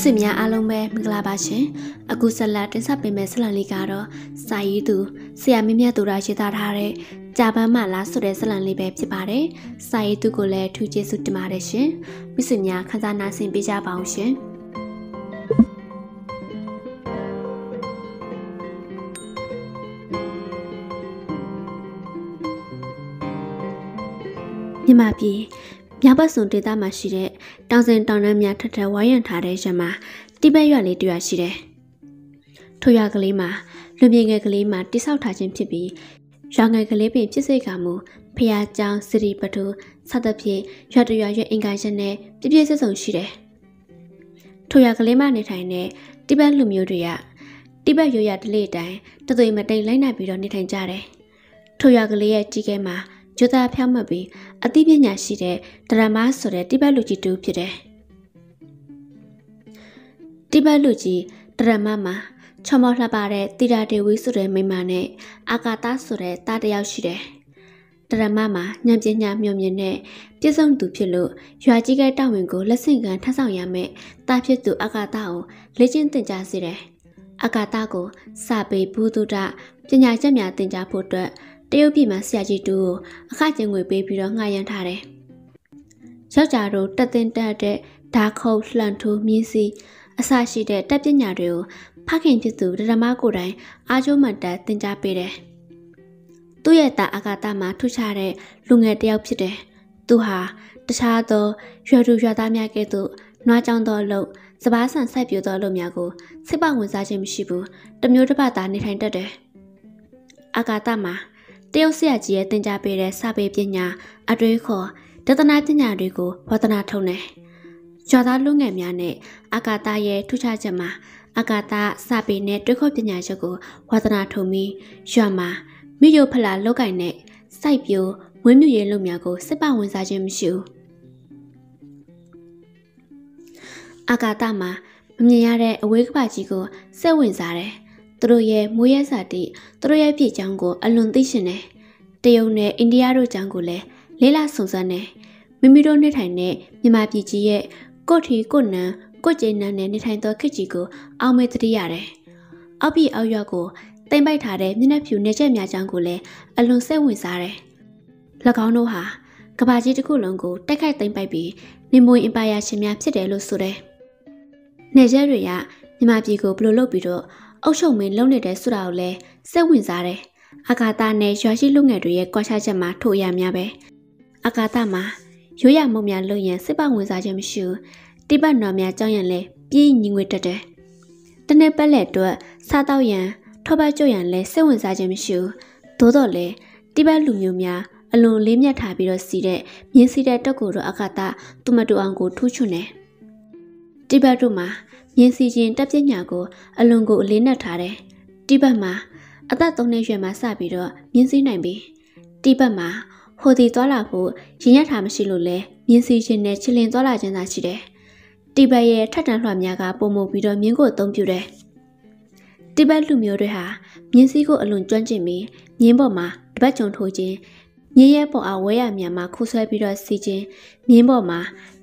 ဆွေများအားလုံးပဲမင်္ဂလာပါရှင်အခုဆက်လက်တင်ဆက်ပေးမယ့်ဇာတ်လမ်းလေးကတော့စာရေးသူဆရာမင်းမြတ်သူရရေးသားထားတဲ့ကြာပန်းမလားဆိုတဲ့ဇာတ်လမ်းလေးပဲဖြစ်ပါတယ်စာရေးသူကိုလည်းထူးကျေးဇူးတင်ပါတယ်ရှင်မိတ်ဆွေများခန်းစားနာဆင်ပေးကြပါအောင်ရှင်မြမပြည် မြောက်ဘက်စွန်ဒေသမှာရှိတဲ့တောင်စင်တောင်တန်းများထထဝိုင်းရံထားတဲ့ရမှာတိဘက်ရွာလေးတစ်ရွာရှိတယ်။ထိုရွာကလေးမှာလူမြင်ငယ်ကလေးမှာတိဆောက်ထားခြင်းဖြစ်ပြီးရွာငယ်ကလေးပင်ဖြစ်စေကမူဖျားကျောင်းစရီပတူစသဖြင့်ရွာတရွာရွာအင်္ဂါရက်နဲ့ပြည့်ပြည့်စုံစုံရှိတယ်။ထိုရွာကလေးမှာနေထိုင်တဲ့တိဘက်လူမျိုးတွေကတိဘက်ရွာတလေးတိုင်းတသွေမတိန်လိုက်နိုင်ပြီးတော့နေထိုင်ကြတယ်။ထိုရွာကလေးရဲ့ကြီးကဲမှာ ဂျိုသားဖြောင်းမှတ်ပြီးအသိပညာရှိတဲ့ဒရမဆိုတဲ့တိဘက်လူကြီးတူဖြစ်တယ်။တိဘက်လူကြီးဒရမမှာချော်မောလှပတဲ့တိရာဒေဝီဆိုတဲ့မိမနဲ့အာကာသဆိုတဲ့သားတစ်ယောက်ရှိတယ်။ဒရမမှာညံပညာမြုံမြင့်နဲ့ပြည့်စုံသူဖြစ်လို့ရွာကြီးကတောင်းဝင်ကိုလက်ဆင့်ကမ်းထမ်းဆောင်ရမယ်။တာဖြစ်သူအာကာသကိုလေ့ကျင့်သင်ကြားစေတယ်။အာကာသကိုစာပေဘူဒုဒပညာချက်များသင်ကြားဖို့အတွက် တရုတ်ပြည်မှာဆရာကြီးတူကိုအခကျင်းငွေပေးပြီးတော့ငှားရမ်းထားတယ်။ယောက်ျားတို့တက်တင်တက်တဲ့ဓာခုတ်လှန်ထိုးမြင်းစီအစရှိတဲ့တက်ပညာတွေကိုဖခင်ဖြစ်သူဒရမကိုယ်တိုင်အားကျိုးမှန်တက်သင်ကြားပေးတယ်။သူ့ရဲ့တာအာကာသမှာထူးခြားတဲ့လူငယ်တစ်ယောက်ဖြစ်တယ်။သူဟာတခြားသောရွယ်သူရွယ်သားများကဲ့သို့နွားကြောင်သောလှုပ်စပားဆန်စိုက်ပြိုသောလှုပ်များကိုစိတ်ပဝင်စားခြင်းမရှိဘူး။တမျိုးတစ်ပတ်သာနေထိုင်တတ်တယ်။အာကာသမှာ တရုတ်ဆရာကြီးရဲ့သင်ကြားပေးတဲ့စာပေပညာအတွေးခေါ်ဒသနာပညာတွေကိုဝါသနာထုံတယ်။ကျော်သားလူငယ်များနဲ့အာကာသရဲ့ထူးခြားချက်မှာအာကာသစာပေနဲ့တွေးခေါ်ပညာချက်ကိုဝါသနာထုံပြီးရွာမှာမိယိုဖလာလောက်ကင်နဲ့စိုက်ပြိုဝင်းမြူရဲလုံများကိုစစ်ပဝင်စားခြင်းမရှိဘူး။အာကာသမှာမမြင်ရတဲ့အဝေးကပါကြီးကိုစိတ်ဝင်စားတယ်သူတို့ရဲ့မွေးရစာတိသူတို့ရဲ့ပြည်ချောင်းကိုအလွန်သိရှင်တယ်။ တရုတ်နဲ့အိန္ဒိယတို့ချောင်းကိုလည်းလေးလာစုံစမ်းတယ်။မိမိတို့နေထိုင်တဲ့မြန်မာပြည်ကြီးရဲ့ကိုထီကိုနန်ကိုကျိန်နန်နဲ့နေထိုင်သောခေတ်ကြီးကိုအောင်မေတ္တိရတယ်။အောက်ပြည်အောက်ရွက်ကိုတိမ့်ပိုက်ထားတဲ့မျက်နှာဖြူနေချက်များချောင်းကိုလည်းအလွန်စိတ်ဝင်စားတယ်။၎င်းတို့ဟာကဘာကြီးတစ်ခုလုံးကိုတိုက်ခိုက်သိမ့်ပိုက်ပြီးနေမွေအင်ပါယာရှင်များဖြစ်တယ်လို့ဆိုတယ်။နေချက်တွေကမြန်မာပြည်ကိုဘယ်လိုလုပ်ပြီးတော့အုပ်ချုပ်မင်းလုံနေတဲ့ဆိုတာကိုလည်းစိတ်ဝင်စားတယ်။ အာကာသနဲ့ရွာရှိလူငယ်တွေရဲ့ကွာခြားချက်မှာထို့ရများပဲ။အာကာသမှာရိုးရမုံများလုံရင်စစ်ပဝင်စားခြင်းမရှိဘူး။တိပတ်တော်များကြောင်းရံလဲပြင်းညီငွေတက်တယ်။တနေ့ပတ်လက်အတွက်စားတော့ရန်ထောပတ်ကြွရန်လဲစိတ်ဝင်စားခြင်းမရှိဘူး။သို့တော့လေတိပတ်လူမျိုးများအလွန်လေးမြတ်ထားပြီးတော့စီးတဲ့မြင်းစီးတဲ့တက်ကိုတော့အာကာသသူမတူအောင်ကိုထူးချွန်တယ်။တိပတ်တို့မှာမြင်းစီခြင်းတက်ပညာကိုအလွန်ကိုအလေးနက်ထားတယ်။တိဘတ်မှာ အသက်၃နှစ်ရွယ်မှာစပြီးတော့မြင်းစီနိုင်ပြီ။တိဘတ်မှာဟိုဒီသွားလာဖို့ရင်ရထားမရှိလို့လဲမြင်းစီခြင်းနဲ့ချလင်သွားလာခြင်းသာရှိတယ်။တိဘတ်ရဲ့ထက်တန်လွှာများကပုံမှုပြီးတော့မြင်းကိုအသုံးပြုတယ်။တိဘတ်လူမျိုးတွေဟာမြင်းစီကိုအလွန်ကျွမ်းကျင်ပြီးမြင်းပေါ်မှာတပတ်ကြုံထိုးခြင်းမြင်းရဲ့ပေါ်အားဝဲရမြန်မှာခုဆွဲပြီးတော့စီခြင်းမြင်းပေါ်မှာ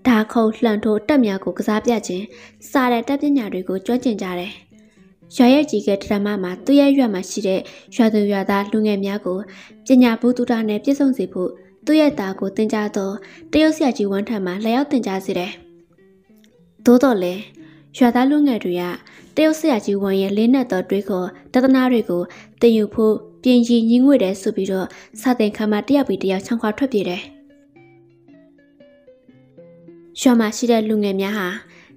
ဓာခုံလှန်ထိုးတက်များကိုကစားပြခြင်းစားတဲ့တက်ပညာတွေကိုကျွမ်းကျင်ကြတယ်။ ရွာရဲ့ကြီးကဒရမမှာသူ့ရဲ့ရွာမှာရှိတဲ့ရွာသူရွာသားလူငယ်များကိုပညာဘူးတူတာနဲ့ပြည့်စုံစေဖို့သူ့ရဲ့သားကိုတင် जा တော့တရုတ်ဆရာကြီးဝမ်းထံမှာလျှောက်တင် जा စေတယ်။သို့တော်လည်းရွာသားလူငယ်တွေကတရုတ်ဆရာကြီးဝမ်းရဲ့လေးနက်သောတွေးခေါ်တသနာတွေကိုတင်ယူဖို့ပြင်ကြီးညင်းငွေတယ်ဆိုပြီးတော့စာသင်ခန်းမှာတယောက်ပြီးတယောက်ချောင်းခွာထွက်ပြေးတယ်။ရွာမှာရှိတဲ့လူငယ်များဟာ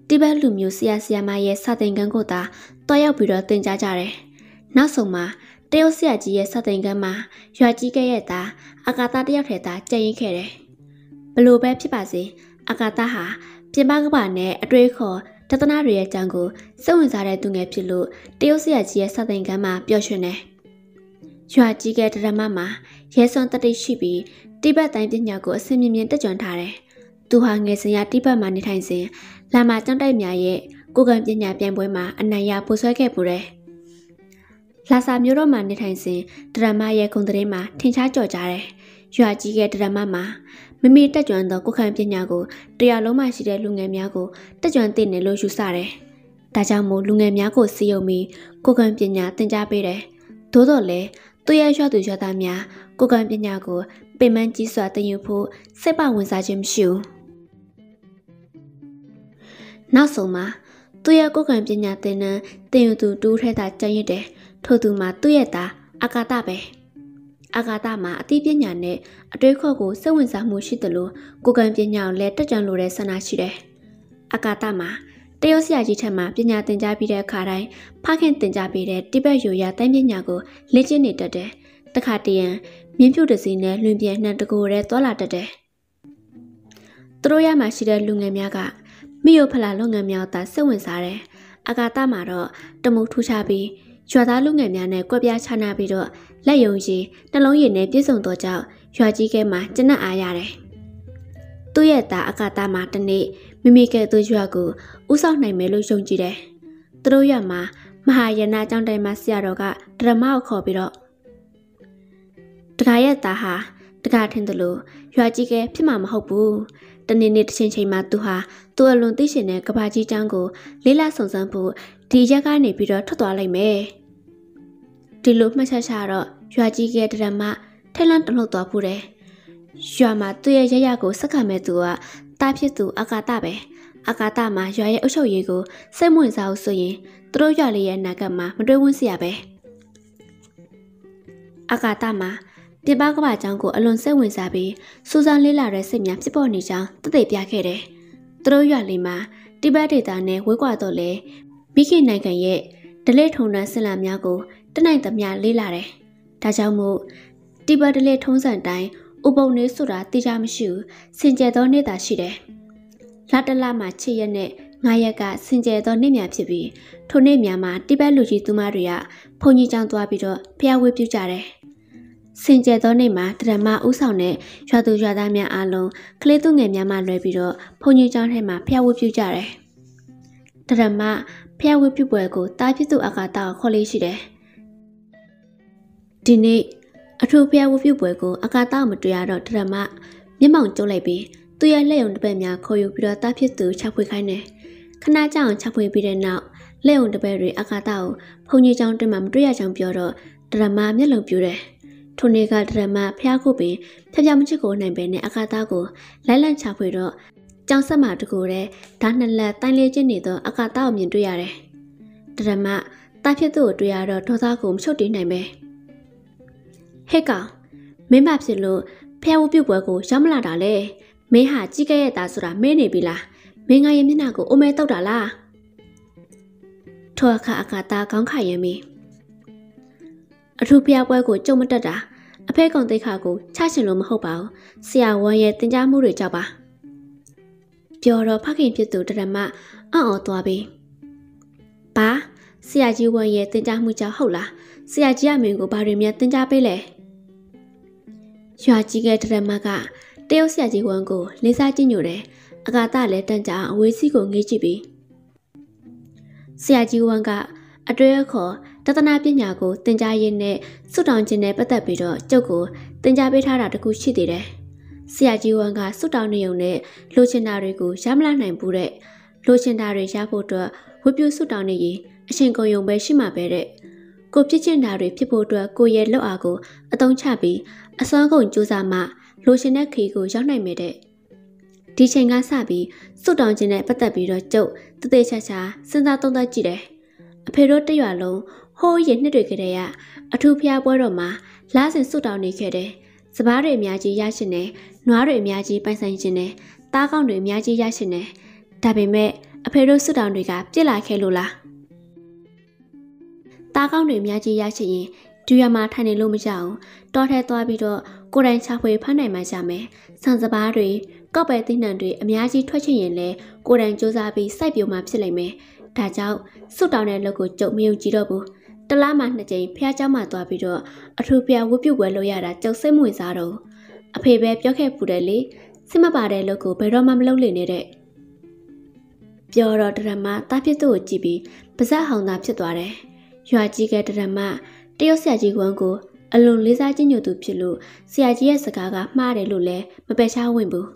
တိဘက်လူမျိုးဆရာဆရာမရဲ့စာသင်ခန်းကိုသာတွားရောက်ပြီးတော့သင်ကြားကြတယ်။နောက်ဆုံးမှာတရုတ်ဆရာကြီးရဲ့စာသင်ခန်းမှာရွာကြီးကရဲ့သားအာကာသတယောက်ထဲသာကြည်ရင်ခဲ့တယ်။ဘလို့ပဲဖြစ်ပါစေအာကာသဟာပြင်ပကပါနဲ့အတွေ့အခေါ်တသနာတွေရဲ့အကြောင်းကိုစိတ်ဝင်စားတဲ့သူငယ်ဖြစ်လို့တရုတ်ဆရာကြီးရဲ့စာသင်ခန်းမှာပျော်ရွှင်တယ်။ရွာကြီးကဒရမမှာရဲစွမ်းတတိရှိပြီးတိဘက်တိုင်းပညာကိုအစင်းမြင့်မြင့်တက်ကြွထားတယ်။သူဟာငယ်စဉ်ရတိပတ်မှာနေထိုင်စဉ် လာမကျောင်းတိုက်များရဲ့ကိုကံပညာပြိုင်ပွဲမှာအနိုင်ရပိုဆွဲခဲ့ပူတယ်။လာစာမျိုးတော့မှနေထိုင်စဉ်ဒရမရဲ့ဂုံတရင်မှာထင်ရှားကြော်ကြတယ်။ရွာကြီးရဲ့ဒရမမှာမမေတက်ကြွသောကိုခံပညာကိုတရားလုံးမှရှိတဲ့လူငယ်များကိုတက်ကြွသိနေလို့ယူဆတယ်။ဒါကြောင့်မို့လူငယ်များကိုစီယုံပြီးကိုခံပညာသင်ကြားပေးတယ်။သို့တော့လည်းသူရဲ့ရွှတ်သူရွှတ်သားများကိုခံပညာကိုပင်မကြီးစွာသင်ယူဖို့စိတ်ပဝင်စားခြင်းမရှိဘူး။ နောက်ဆုံးမှာသူရဲ့ကိုခံပညာသင်တန်းသင်ယူသူတူးထဲသာကျန်ရစ်တယ်။ထို့သူမှာသူ့ရဲ့သားအာကာသပဲ။အာဂါသမှာအသိပညာနဲ့အတွေးခေါ်ကိုစိတ်ဝင်စားမှုရှိသလိုကိုယ်ကံပညာကိုလည်းတက်ကြွလိုတဲ့ဆန္ဒရှိတယ်။အာဂါသမှာတရုတ်ဆရာကြီးထက်မှပညာသင်ကြားပြီးတဲ့အခါတိုင်းဖခင်သင်ကြားပေးတဲ့တိဘက်ရိုရတိုင်းပညာကိုလေ့ကျင့်နေတတ်တယ်။တခါတရံမြင်းဖြူတစီနဲ့လွင်ပြဲနှံတကိုယ်ရဲသွာလာတတ်တယ်။သူတို့ရမှာရှိတဲ့လူငယ်များက မိယိုဖလာလုပ်ငန်းများသာစိတ်ဝင်စားတယ်။အာဂါသမှာတော့တမုထူးခြားပြီးရွာသားလူငယ်များနဲ့ကွက်ပြားချနာပြီးတော့လက်ယုံရည်နှလုံးရည်နဲ့ပြည့်စုံသောကြောင့်ရွာကြီးကဲမှာကျနက်အားရတယ်။သူ့ရဲ့သားအကတာမှာတနေ့မိမိကဲ့သို့ရွာကိုဥဆောင်နိုင်မယ်လို့ယုံကြည်တယ်။သူတို့ရွာမှာမဟာယနာကျောင်းတိုင်မှာဆရာတော်ကဒရမကိုခေါ်ပြီးတော့တခါရဲ့သားဟာတခါထင်တယ်လို့ရွာကြီးကဲဖြစ်မှာမဟုတ်ဘူး။ တနေ့နေ့တစ်ချိန်ချိန်မှာသူဟာသူ့အလွန်သိရှင်တဲ့ကဘာကြီးကျောင်းကိုလေးလာစုံစမ်းဖို့ဒီရက်ကနေပြီးတော့ထွက်သွားလိုက်မယ်။ဒီလိုမှတ်ချက်ချတော့ရွာကြီးကဒရမထိုင်လန့်တလှုပ်သွားဖို့တယ်ရွာမှာသူ့ရဲ့ရရကိုစက္ကမဲ့သူကတားဖြစ်သူအကာတပဲအကာတမှာရွာရဲ့အုပ်ချုပ်ရေးကိုစိတ်ဝင်စားလို့ဆိုရင်သူတို့ရွာလေးရဲ့နာကမှာမတွေးဝန်းစရာပဲအကာတမှာ ပြပကဘာကျောင်းကိုအလွန်စိတ်ဝင်စားပြီးစူဇန်လေးလာတဲ့စိတ်များဖြစ်ပေါ်နေကြောင်းတသိပြခဲ့တယ်သူတို့ရွာလေးမှာတိဘက်ဒေတာနဲ့ဝဲကွာတော့လေမိခင်နိုင်ငံရဲ့ဒလေထုံတန်းဆင်လာများကိုတနိုင်သမျှလေးလာတယ်။ဒါကြောင့်မို့တိဘတ်တလေထုံးစံတိုင်းဥပုံနေဆိုတာသိကြမရှိဘူး။စင်ကြယ်သောနေ့သာရှိတယ်။လတလမှာချစ်ရက်နဲ့ငါရက်ကစင်ကြယ်သောနေ့များဖြစ်ပြီးထိုနေ့များမှာတိဘတ်လူကြီးသူမတွေကဘုံကြီးကျောင်းသွားပြီးတော့ဖျားဝေးပြုကြတယ်။ စင်ကြယ်သောနေ့မှာတရမဥဆောင်တဲ့ရွာသူရွာသားများအားလုံးကလေးသူငယ်များမှလွှဲပြီးတော့ဘုံကြီးကျောင်းထဲမှာဖျားဝေးပြုကြတယ်။တရမဖျားဝေးပြုပွဲကိုတားဖြစ်သူအာကာတခေါ်လေးရှိတယ်။ဒီနေ့အထူးဖျားဝပြုပွဲကိုအကာတောက်မတွေ့ရတော့ဒရမမျက်မှောင်ကျုံးလိုက်ပြီးသူ့ရဲ့လက်ယုံတစ်ပတ်များခေါ်ယူပြီးတော့တားဖြစ်သူချက်ဖွေခိုင်းတယ်ခဏကြာအောင်ချက်ဖွေပြီးတဲ့နောက်လက်ယုံတစ်ပတ်တွေအကာတောက်ဖုန်ကြီးချောင်းတင်မှမတွေ့ရကြောင်းပြောတော့ဒရမမျက်လုံးပြူတယ် ထိုနေ့ကဒရမဖျားခုပြီးဖျက်ဖျက်မချစ်ကိုနိုင်ပဲနဲ့အကာတောက်ကိုလိုက်လန့်ချဖွေတော့ကြောင်ဆက်မှာတကူတဲ့ဓာတ်နှစ်လက်တိုင်းလေးကျင်းနေသောအကာတောက်မြင်တွေ့ရတယ်ဒရမတားဖြစ်သူကိုတွေ့ရတော့ဒေါသကိုမချုပ်တည်နိုင်ပဲ။ဟဲ့ကောင်မင်းမဖြစ်လို့ဖျက်ဝပြုတ်ပွဲကိုရောက်မလာတာလေမင်းဟာကြီးခဲ့ရတာဆိုတာမင်းနေပြီလားမင်းငါရဲ့မျက်နှာကိုအိုမဲတောက်တာလားထောအခါအခါသားကောင်းခါရင်မီအထူးဖျားပွဲကိုကြုံမတက်တာ အဖေကောင်တိတ်ခါကိုချရှင်လို့မဟုတ်ပါဘူးဆရာဝမ်းရဲ့တင် जा မှုတွေကြောင့်ပါပြောတော့ဖခင်ဖြစ်သူတရမအံ့ဩသွားပြီဘာဆရာကြီးဝမ်းရဲ့တင် जा မှုကြောင့်ဟုတ်လားဆရာကြီးကမင်းကိုဘာတွေများတင် जा ပေးလဲရွာကြီးကဒရမကတရုတ်ဆရာကြီးဝမ်းကိုလေးစားကြည့်ညိုတယ်အကာတလည်းတန်ကြအဝေးစီးကိုငေးကြည့်ပြီးဆရာကြီးဝမ်းကအတွေ့အခေါ် တသနာပညာကိုသင်ကြားရင်းနဲ့စွတောင်းခြင်းနဲ့ပတ်သက်ပြီးတော့ကျုပ်ကိုသင်ကြားပေးထားတာတခုရှိသေးတယ်။ဆရာကြီးဝမ်းကစွတောင်းနေုံနဲ့လိုချင်တာတွေကိုရမလာနိုင်ဘူးတဲ့။လိုချင်တာတွေရဖို့အတွက်ဝတ်ပြုစွတောင်းနေရင်အရှင်ကုန်ယုံပဲရှိမှာပဲတဲ့။ကိုဖြစ်ချင်တာတွေဖြစ်ဖို့အတွက်ကိုရဲ့လောက်အားကိုအသုံးချပြီးအစွမ်းကုန်ကြိုးစားမှလိုချင်တဲ့ခရီးကိုရောက်နိုင်မယ်တဲ့ဒီချိန်ကစပြီးစွတ်တောင်းခြင်းနဲ့ပတ်သက်ပြီးတော့ကျုပ်တသေးချာချာစဉ်းစားသုံးသပ်ကြည့်တယ်အဖေတို့တရွာလုံး ဟိုးရနှစ်တွေကတည်းကအထူးဖျားပွဲတော်မှာလားစင်စွတ်တောင်းနေခဲ့တယ်စပားတွေအများကြီးရရှိနေနွားတွေအများကြီးပိုင်ဆိုင်ခြင်းနဲ့တားကောင်းတွေအများကြီးရရှိနေဒါပေမဲ့အဖေတို့စွတ်တောင်းတွေကပြစ်လာခဲ့လို့လားတားကောင်းတွေအများကြီးရရှိရင်ဒူရမှာထိုင်နေလို့မရအောင်တောထဲသွားပြီးတော့ကိုယ်တိုင်ချဖွေဖမ်းနိုင်မှကြမယ်ဆန်စပားတွေကော့ပဲသိနှံတွေအများကြီးထွက်ချင်ရင်လည်းကိုယ်တိုင်စူးစမ်းပြီးစိုက်ပျိုးမှဖြစ်လိမ့်မယ်ဒါကြောင့်စွတ်တောင်းတဲ့လုပ်ကိုကြုံမယုံကြည်တော့ဘူး တလားမှနှစ်ကြိမ်ဖះเจ้าမှသွားပြီးတော့အထူးဖះဝတ်ပြုတ်ပွဲလုပ်ရတာကြုံစိတ်မဝင်စားတော့အဖေပဲပြောခဲ့ပူတယ်လေစစ်မပါတဲ့လုပ်ကိုဘယ်တော့မှမလုပ်လေနေတဲ့ပြောတော့တရမတားဖြစ်သူ့ကိုကြည့်ပြီးပါဇက်ဟောင်သာဖြစ်သွားတယ်ရွာကြီးကတရမတရုတ်ဆရာကြီးကွန်းကို အလွန်လေးစားကြည့်ညိုသူဖြစ်လို့ဆရာကြီးရဲ့စကားကမှားတယ်လို့လည်းမပယ်ချဝင်ဘူး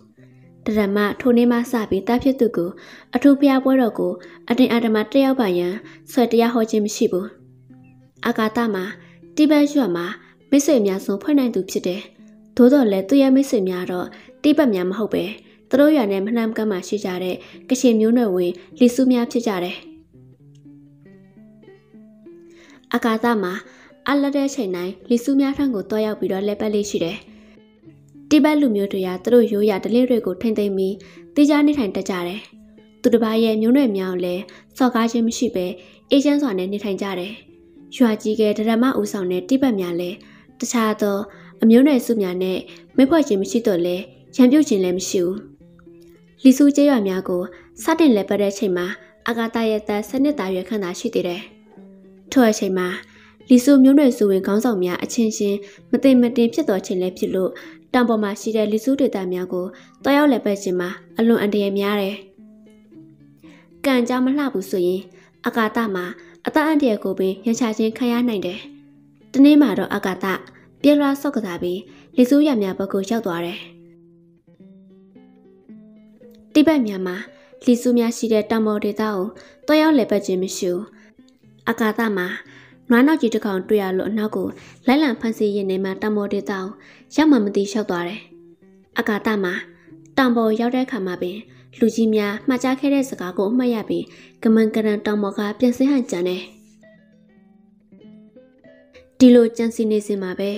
တရမထိုနေ့မှစပြီးတားဖြစ်သူကိုအထူးဖျားပွဲတော်ကိုအတင်အဓမ္မတက်ရောက်ပါရန်ဆွဲတရားဟောခြင်းမရှိဘူး အာကာသမှာတိဘက်ရွာမှာမိတ်ဆွေများဆုံးဖွဲ့နိုင်သူဖြစ်တယ်သို့တော်လည်းသူ့ရဲ့မိတ်ဆွေများတော့တိဘက်များမဟုတ်ပဲသူတို့ရွာနဲ့မနှမ်းကမ်းမှာရှိကြတဲ့ကရှင်မျိုးနွယ်ဝင်လီစုများဖြစ်ကြတယ်အာကာသမှာအလက်တဲ့ချိန်တိုင်းလီစုများထံကိုတွားရောက်ပြီးတော့လက်ပတ်လေးရှိတယ်။တိဘက်လူမျိုးတွေကသူတို့ရိုးရာဒလေးတွေကိုထိမ့်သိမ့်ပြီးတေးကြနေထိုင်တတ်ကြတယ်။သူတစ်ပါးရဲ့မျိုးနွယ်များကိုလည်းစော်ကားခြင်းမရှိပဲအေးချမ်းစွာနဲ့နေထိုင်ကြတယ်။ ရွာကြီးကဒရမဦးဆောင်တဲ့တိဘက်များလည်းတခြားသောအမျိုးနွယ်စုများနဲ့မိဖွဲ့ခြင်းမရှိတော့လဲရံပြုတ်ခြင်းလည်းမရှိဘူး။လီစုကျေးရွာများကိုစတင်လက်ပတ်တဲ့ချိန်မှာအာဂါတရဲ့သက်စနစ်သားရွယ်ခန့်သာရှိသေးတယ်။ထို့အချိန်မှာလီဆိုမျိုးနွယ်စုဝင်ခေါင်းဆောင်များအချင်းချင်းမသိမတင်ဖြစ်တော်ခြင်းလည်းဖြစ်လို့တောင်ပေါ်မှာရှိတဲ့လီစုဒေတာများကိုတွားရောက်လက်ပတ်ခြင်းမှာအလွန်အန္တရာယ်များတယ်။ကံကြောင့်မလှဘူးဆိုရင်အာကာသမှာ အသက်အန္တရာယ်ကိုပင်ရန်ချခြင်းခံရနိုင်တယ်။ဒီနေ့မှာတော့အာကာသပြက်လွှားဆော့ကစားပြီးလီစုရများဘက်ကိုရောက်သွားတယ်။တိဘက်များမှာလီစုများရှိတဲ့တောင်ပေါ်ဒေသကိုတွားရောက်လက်ပတ်ခြင်းမရှိဘူး။အာကာသမှာနွားနောက်ကြီးတစ်ကောင်တွေ့ရလို့အနောက်ကိုလိုက်လံဖန်ဆီးရင်နေမှတံမော်ဒေတာကိုရောက်မှမသိလျှောက်သွားတယ်။အကာတမှာတံပေါ်ရောက်တဲ့အခါမှာပင် လူကြီးများမှားချခဲ့တဲ့စကားကိုအမှတ်ရပြီးကမန်ကရန်တံမော်ကပြန်စင်းဟန်ကြံတယ်။ဒီလိုကြံစီနေစင်မှာပဲ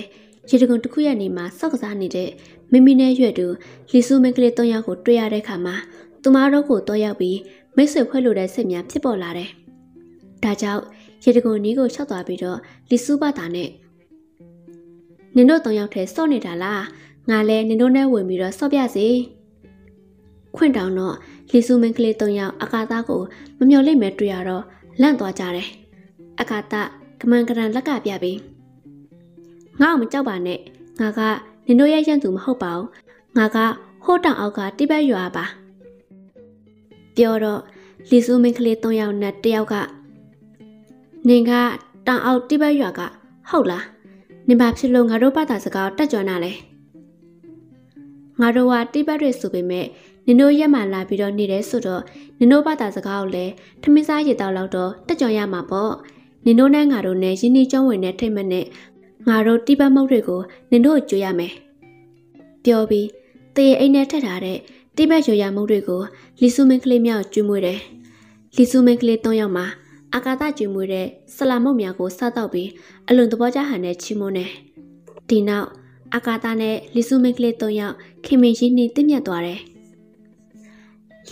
ရေတကွန်တစ်ခုရနေမှာစောက်ကစားနေတဲ့မိမိနဲ့ရွက်တူလီဆူမင်ကလေး၃ယောက်ကိုတွေ့ရတဲ့အခါမှာသူမတို့ကိုတော့ရောက်ပြီးမိတ်ဆွေဖွဲ့လို့တဲ့စိတ်များဖြစ်ပေါ်လာတယ်။ဒါကြောင့်ရေတကွန်နီးကိုရှောက်သွားပြီးတော့လီဆူပါတာနဲ့နင်တို့၃ယောက်ထဲစော့နေတာလားငါလဲနင်တို့နဲ့ဝင်ပြီးတော့စော့ပြစီ ခွင့်တောင်းတော့လီဆူမင်းကလေး၃ယောက်အကာသားကိုမမျော်လင့်မဲ့တွေ့ရတော့လန့်သွားကြတယ်အကာသားကမန်ကရန်လက်ကပြပြီးငါ့အောင်မကြောက်ပါနဲ့ငါကနင်တို့ရဲ့ရန်သူမဟုတ်ပါဘူးငါကဟိုးတောင်အောက်ကတိဘက်ရွာပါပြောတော့လီဆူမင်းကလေး၃ယောက်နဲ့တယောက်ကနင်ကတောင်အောက်တိဘက်ရွာကဟုတ်လားနင်ဘာဖြစ်လို့ငါတို့ဘာသာစကားတက်ကြွနာလဲငါတို့ကတိဘက်တွေဆိုပေမဲ့ နင်တို့ရက်မှလာပြီးတော့နေတယ်ဆိုတော့နင်တို့ဘာသာစကားကိုလည်းထမင်းစားရတောက်လောက်တော့တက်ကြွရမှာပေါ့နင်တို့နဲ့ငါတို့နဲ့ရင်းနှီးကြောင်းဝင်တဲ့ထိတ်မနဲ့ငါတို့တိဘက်မုတ်တွေကိုနင်တို့ကြွရမယ်ပြောပြီးတေးအိမ်နဲ့ထက်ထားတဲ့တိဘက်ရွရမုတ်တွေကိုလီဆူမင်းကလေးမြောက်ကျွေးမွေးတယ်လီဆူမင်းကလေး၃ယောက်မှာအာကာသကျွေးမွေးတဲ့ဆလာမုတ်များကိုစားတော့ပြီးအလွန်သဘောကျဟန်နဲ့ချီးမွမ်းတယ်။ဒီနောက်အာကာသနဲ့လီဆူမင်းကလေး၃ယောက်ခင်မင်ကြီးနှင်းတင့်မြတ်သွားတယ်။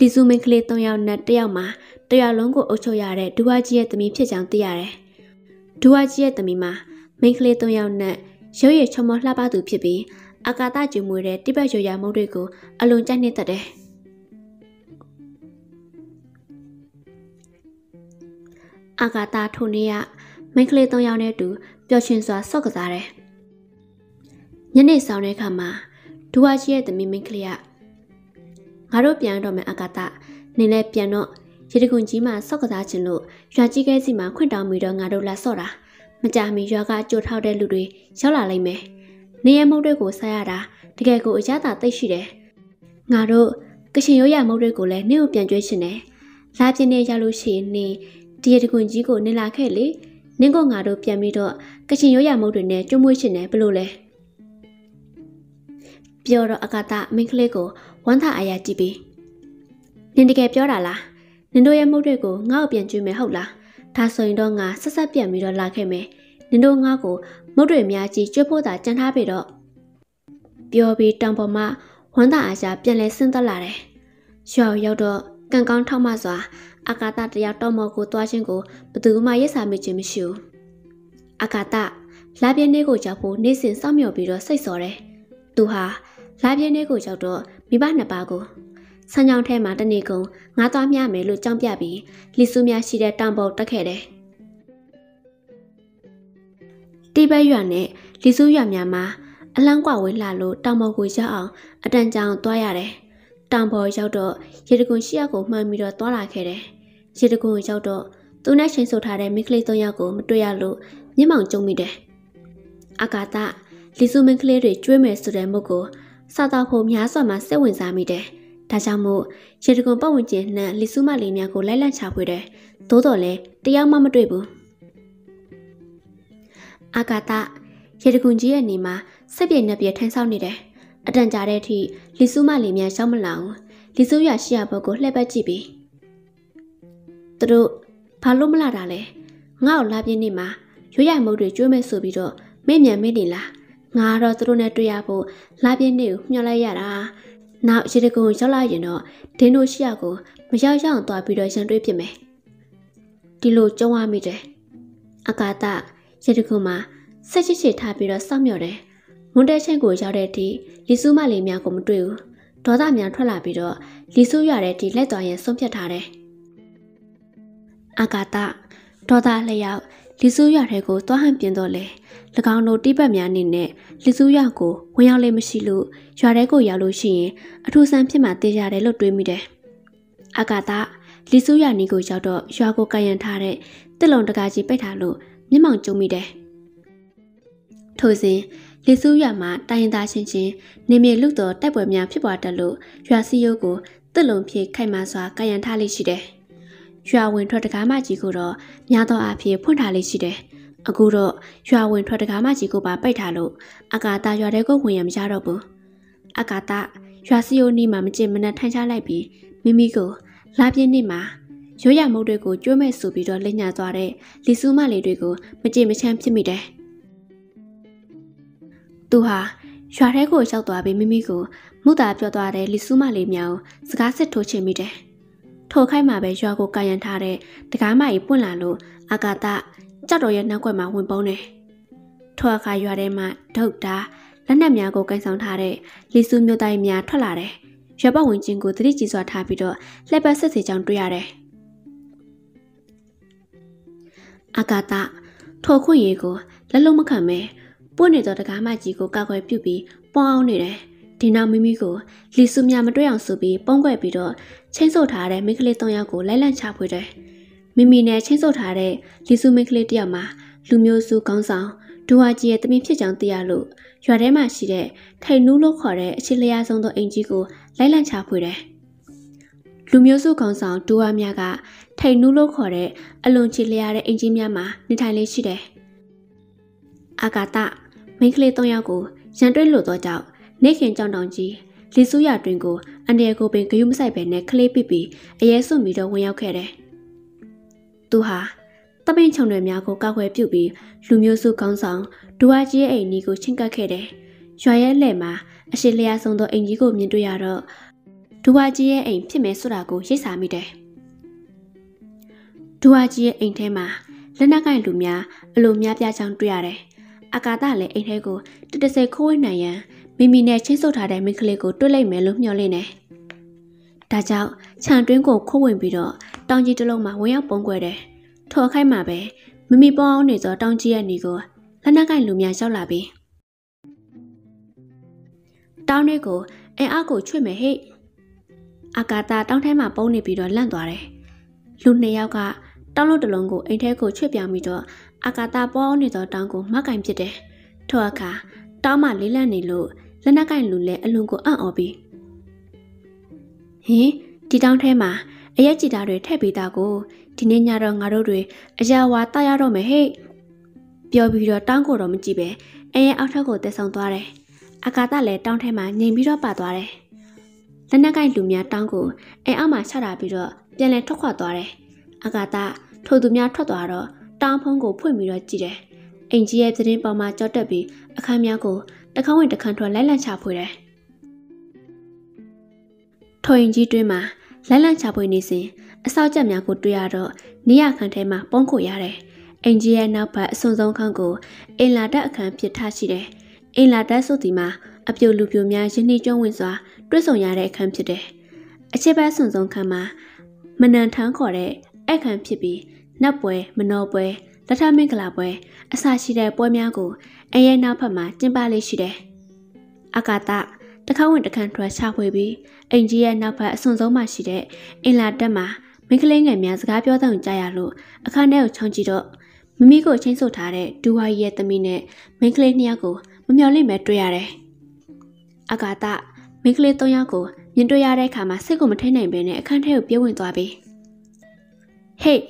လီဆူမင်းကလေး၃ယောက်နဲ့တယောက်မှာတယောက်လုံးကိုအုပ်ချုပ်ရတဲ့ဒူဝါကြီးရဲ့သမီးဖြစ်ကြောင်းသိရတယ်။ဒူဝါကြီးရဲ့သမီးမှာမိန်းကလေး၃ယောက်နဲ့ရုပ်ရည်ချုံမလှပသူဖြစ်ပြီးအာကာသကျွေးမွေးတဲ့တိပတ်ရွရမုတ်တွေကိုအလွန်ကြိုက်နေတတ်တယ်။အာဂါတာထိုနေရမိန်းကလေး၃ယောက်နဲ့တူပျော်ရွှင်စွာဆော့ကစားတယ်။ညနေဆောင်တဲ့အခါမှာဒူဝါကြီးရဲ့သမီးမိန်းကလေးက ငါတို့ပြန်တော့မယ်အာဂါတာနင်းလည်းပြန်တော့ရေတကွန်ကြီးမှာဆော့ကစားခြင်းလို့ရွာကြီးကဲစီမှာခွင့်တောင်းပြီးတော့ငါတို့လာဆော့တာမကြမီရွာကကြိုထောက်တဲ့လူတွေရောက်လာလိမ့်မယ်။နေရမုတ်တွေကိုဆက်ရတာတကယ်ကိုအရသာသိရှိတယ်။ငါတို့ကရှင်ရိုးရမုတ်တွေကိုလည်းနင့်ကိုပြန်ကြွေးရှင်တယ်။လာပြင်းနေရလို့ရှိရင်နင်ဒီရတကွန်ကြီးကိုနင်လာခဲ့လေနင်းကငါတို့ပြန်ပြီးတော့ကချင်ရိုးရမုတ်တွေနဲ့ကျွမွေးရှင်နေဘလို့လဲ ပြောတော့အကတာမင်းကလေးကိုဝမ်းသာအားရကြည့်ပြီးနင်တကယ်ပြောတာလားနင်တို့ရဲ့မုတ်တွေကိုငါ့ကိုပြန်ကျွေးမယ်ဟုတ်လားဒါဆိုရင်တော့ငါဆက်ဆက်ပြန်ပြီးတော့လာခဲ့မယ်နင်တို့ငါ့ကိုမုတ်တွေများကြီးကျွေးဖို့သာကြံထားပြီတော့ပြောပြီးတောင်ပေါ်မှာဝမ်းသာအားရပြန်လဲဆင်းသက်လာတယ်ရွာရောက်တော့ကံကောင်းထောက်မစွာအာကာသတရားတော်မော်ကိုတွားခြင်းကိုဘသူမှရက်စာမိခြင်းမရှိဘူးအာကာသလာပြင်းနေကိုကြောက်ဖို့နေ့စဉ်စောင့်မျှော်ပြီးတော့စိတ်ဆော်တယ်သူဟာ လာပြင်းနေကိုကြောက်တော့မိဘနှစ်ပါးကိုဆန်းချောင်းထဲမှာတနေ့ကုန်ငါးသွားမျှမယ်လို့ကြောင်းပြပြီးလီဆူများရှိတဲ့တောင်ပေါ်တက်ခဲ့တယ်တိဘက်ရွာနဲ့လီဆူရွာများမှာအလန်းကွာဝေးလာလို့တောင်ပေါ်ကိုရောက်အောင်အတန်ကြောင်သွားရတယ်တောင်ပေါ်ရောက်တော့ရေတကွန်ရှိရကိုမှန်ပြီးတော့သွားလာခဲ့တယ်ရေတကွန်ရောက်တော့သူနဲ့ချိန်ဆုပ်ထားတဲ့မိကလေး၃ယောက်ကိုမတွေ့ရလို့မျက်မှောင်ကျုံမိတယ်အာကာသလီစုမင်းကလေးတွေကျွေးမယ်ဆိုတဲ့မုတ်ကို စားတော့ဖို့များစွာမှစိတ်ဝင်စားမိတယ်။ဒါကြောင့်မို့ရေတကွန်ပတ်ဝန်းကျင်နှံလီစုမလေးများကိုလိုက်လံချဖွေတယ်။သို့တော်လည်းတယောက်မှမတွေ့ဘူး။အာကာသရေတကွန်ကြီးရဲ့နေမှာစက်ပြေနှက်ပြေထန်းဆောက်နေတယ်။အတန်ကြာတဲ့အထိလီစုမလေးများရောက်မလာဘူး။လီစုရရှိရဘက်ကိုလှည့်ပတ်ကြည့်ပြီးသူတို့ဘာလို့မလာတာလဲ။ငါ့ကိုလာပြင်းနေမှာရွရမုတ်တွေကျွေးမယ်ဆိုပြီးတော့မင်းမြန်မင်းနေလား ငါကတော့သူတို့နဲ့တွေ့ရဖို့လာပြင်းနေကိုမျှော်လိုက်ရတာနောက်ရေတကုံရောက်လာရင်တော့ဒင်းတို့ရှိရကိုမရောက်ရောက်သွားပြီးတော့ရန်တွေးဖြစ်မယ်ဒီလိုကြုံရမိတယ်အကာတရေတကုံမှာဆက်ချစ်ချစ်ထားပြီးတော့စောင့်မျှော်တယ်မွန်တဲ့ချင်းကိုရောက်တဲ့အထိလီစုမလေးများကိုမတွေ့ဘူးဒေါသများထွက်လာပြီးတော့လီစုရတဲ့အထိလက်သွားရင်ဆုံးဖြတ်ထားတယ်အကာတဒေါသလျောက် လီစုရတဲ့ကိုသွားဟန်ပြင်းတော့လေ၎င်းတို့တိပတ်များအနေနဲ့လီစုရကိုဝင်ရောက်လေမရှိလို့ရွာထဲကိုရောက်လို့ရှိရင်အထူးဆန်းဖြစ်မှတေးကြတယ်လို့တွေးမိတယ်။အကာတာလီစုရနီကိုရောက်တော့ရွာကိုကရန်ထားတဲ့တစ်လုံးတကားကြီးပိတ်ထားလို့မျက်မှောင်ကျုံမိတယ်။ထို့စဉ်လီစုရမှာတိုင်းရင်သားချင်းချင်းနေမြေလူတော်တိုက်ပွဲများဖြစ်ပွားတတ်လို့ရွာစီယိုးကိုတစ်လုံးဖြည့်ခိုက်မှစွာကရန်ထားလိရှိတယ်။ ရွာဝင်ထွက်တကားမကြီးကိုတော့များသောအားဖြင့်ဖွင့်ထားလေးရှိတယ်။အခုတော့ရွာဝင်ထွက်တကားမကြီးကိုပါပိတ်ထားလို့အကာတာရွာထဲကိုဝင်ရမကြတော့ဘူး။အကာတာရွာစီယိုနီမှာမကျင်မနဲ့ထိုင်ချလိုက်ပြီးမိမိကိုလာပြင်းနေမှာရိုးရမုတ်တွေကိုကျွေးမဲ့ဆိုပြီးတော့လက်ညှသွားတဲ့လီဆူမလေးတွေကိုမကြင်မချမ်းဖြစ်မိတယ်။သူဟာရွာထဲကိုရောက်သွားပြီးမိမိကိုမုတာပြောသွားတဲ့လီဆူမလေးများကိုစကားစစ်ထိုးချင်မိတယ်။ ထိုခိုက်မှာပဲရွာကိုကာယံထားတဲ့တကားမကြီးပွင့်လာလို့အာကာသကြောက်တော်ရဲ့နောက်ွက်မှာဝင်ပုံးတယ်။ထိုအခါရွာထဲမှာဒုတ်တာလက်နက်များကိုကင်ဆောင်ထားတဲ့လီစုမျိုးသားများထွက်လာတယ်။ရွာပတ်ဝန်းကျင်ကိုသတိကြီးစွာထားပြီးတော့လက်ပတ်ဆက်စီကြောင်တွေ့ရတယ်။အာကာသထိုခွင့်ရည်ကိုလက်လုံးမခံမဲပွင့်နေသောတကားမကြီးကိုကောက်ွယ်ပြုတ်ပြီးပေါအောင်နေတယ်။ဒီနောက်မိမိကိုလီစုမြမတွေ့အောင်ဆိုပြီးပုံကွက်ပြီးတော့ ချင်းဆုပ်ထားတဲ့မိန်းကလေး၃ယောက်ကိုလိုက်လံချဖွေတယ်။မိမိနဲ့ချင်းဆုပ်ထားတဲ့လီစုမိန်းကလေးတစ်ယောက်မှာလူမျိုးစုကောင်းဆောင်ဒူဝါကြီးရဲ့တမင်ဖြစ်ကြောင်းသိရလို့ရွာထဲမှာရှိတဲ့ထိန်နူးလို့ခေါ်တဲ့အချစ်လျားဆုံးသောအင်ကြီးကိုလိုက်လံချဖွေတယ်။လူမျိုးစုကောင်းဆောင်ဒူဝါများကထိန်နူးလို့ခေါ်တဲ့အလွန်ချစ်လျားတဲ့အင်ကြီးများမှာနေထိုင်လေးရှိတယ်။အာကာတမိန်းကလေး၃ယောက်ကိုရန်တွဲလို့တော့ကြောင့်နေခင်ကြောင်တောင်ကြီး လီဆူရတွင်ကိုအန်ဒီယကိုပင်ဂယုမဆိုင်ပဲနဲ့ခလေးပစ်ပြီးအရဲစွန့်ပြီးတော့ဝင်ရောက်ခဲ့တယ်။သူဟာတပင်းချုံတွေများကိုကောက်ွယ်ပြုတ်ပြီးလူမျိုးစုကောင်းဆောင်ဒူဝါကြီးရဲ့အိမ်ကြီးကိုချင်းကပ်ခဲ့တယ်။ရွာရဲ့လက်မှာအရှိလျားဆုံးသောအိမ်ကြီးကိုမြင်တွေ့ရတော့ဒူဝါကြီးရဲ့အိမ်ဖြစ်မယ်ဆိုတာကိုရိပ်စာမိတယ်။ဒူဝါကြီးရဲ့အိမ်ထဲမှာလက်နက်ကင်လူများအလိုများပြချောင်းတွေ့ရတယ်။အကာသလည်းအိမ်ထဲကိုတတဆိတ်ခိုးဝင်နိုင်ရန် မိမိနဲ့ချင်းဆုပ်ထားတဲ့မိန်းကလေးကိုတွေ့လိုက်မယ်လို့မျှော်လင့်တယ်။ဒါကြောင့်ခြံတွင်းကိုခိုးဝင်ပြီးတော့တောင်ကြီးတစ်လုံးမှာဝင်ရောက်ပုံကွယ်တယ်။ထော်ခိုက်မှာပဲမိမိပေါအောင်နေသောတောင်ကြီးရဲ့နေကိုလက်နက်ကင်လူများရောက်လာပြီးတောင်းတွေကိုအင်အားကိုချွေမယ်ဟိ။အာကာတာတောင်းထဲမှာပုံနေပြီးတော့လန့်သွားတယ်။လူနှစ်ယောက်ကတောင်းလို့တလုံးကိုအိမ်ထဲကိုချွေပြောင်းပြီးတော့အာကာတာပေါအောင်နေသောတောင်းကိုမက်ကင်ပစ်တယ်။ထို့အခါတောင်းမှလေးလန့်နေလို့ လက်နက်ကင်လူလည်းအလွန်ကိုအံ့ဩပြီးဟင်ဒီတောင်းထဲမှာအရက်ကြည်တာတွေထည့်ပေးတာကိုဒီနေ့ညတော့ငါတို့တွေအရာဝါတရတော့မယ်ဟဲ့ပြောပြီးတော့တောင်းကိုတော့မကြည့်ပဲအဲရဲ့အောက်ထပ်ကိုတက်ဆောင်သွားတယ်အကာတလည်းတောင်းထဲမှာငြိမ်ပြီးတော့ပါသွားတယ်လက်နက်ကင်လူများတောင်းကိုအဲအောက်မှာချတာပြီးတော့ပြန်လဲထွက်ခွာသွားတယ်အကာတထိုသူများထွက်သွားတော့တောင်းဖုံးကိုဖွင့်ပြီးတော့ကြည့်တယ်အင်ကြီးရဲ့သတင်းပေါ်မှာကြောက်တက်ပြီးအခန်းများကို တခါဝင်တခန်းထွက်လိုက်လန့်ချဖွေတယ်။ထိုရင်ကြီးတွင်းမှာလိုက်လန့်ချဖွေနေစဉ်အဆောက်ချက်များကိုတွေ့ရတော့နေရခန်းထဲမှာပုံခိုရတယ်။အင်ကြီးရဲ့နောက်ဘက်အစွန်ဆုံးခန်းကိုအင်လာတက်အခန်းဖြစ်ထားရှိတယ်။အင်လာတက်ဆိုဒီမှာအပြိုလူပြိုများရင်းနှီးကျွမ်းဝင်စွာတွဲဆုံရတဲ့အခန်းဖြစ်တယ်။အချစ်ဘက်စွန်ဆုံးခန်းမှာမနန်ထန်းခေါ်တဲ့အခန်းဖြစ်ပြီးနတ်ပွဲမနောပွဲလက်ထမင်္ဂလာပွဲအစရှိတဲ့ပွဲများကို အရဲနောက်ဖက်မှာကျင်းပလေးရှိတယ်။အကာတတခါဝင်တခန့်ထွက်ချဖွေပြီးအင်ကြီးရဲ့နောက်ဖက်အစွန်ဆုံးမှရှိတဲ့အင်လာတက်မှာမိန်းကလေးငယ်များစကားပြောတဲ့ကြရလို့အခန်းထဲကိုချောင်းကြည့်တော့မမမီကိုချင်းဆုပ်ထားတဲ့ဒူဝါကြီးရဲ့သမီးနဲ့မိန်းကလေးနှစ်ယောက်ကိုမမျှော်လင့်မဲ့တွေ့ရတယ်။အကာတမိန်းကလေးသုံးယောက်ကိုမြင်တွေ့ရတဲ့အခါမှာစိတ်ကိုမထိနိုင်ပဲနဲ့အခန်းထဲကိုပြေးဝင်သွားပြီ။ဟေ့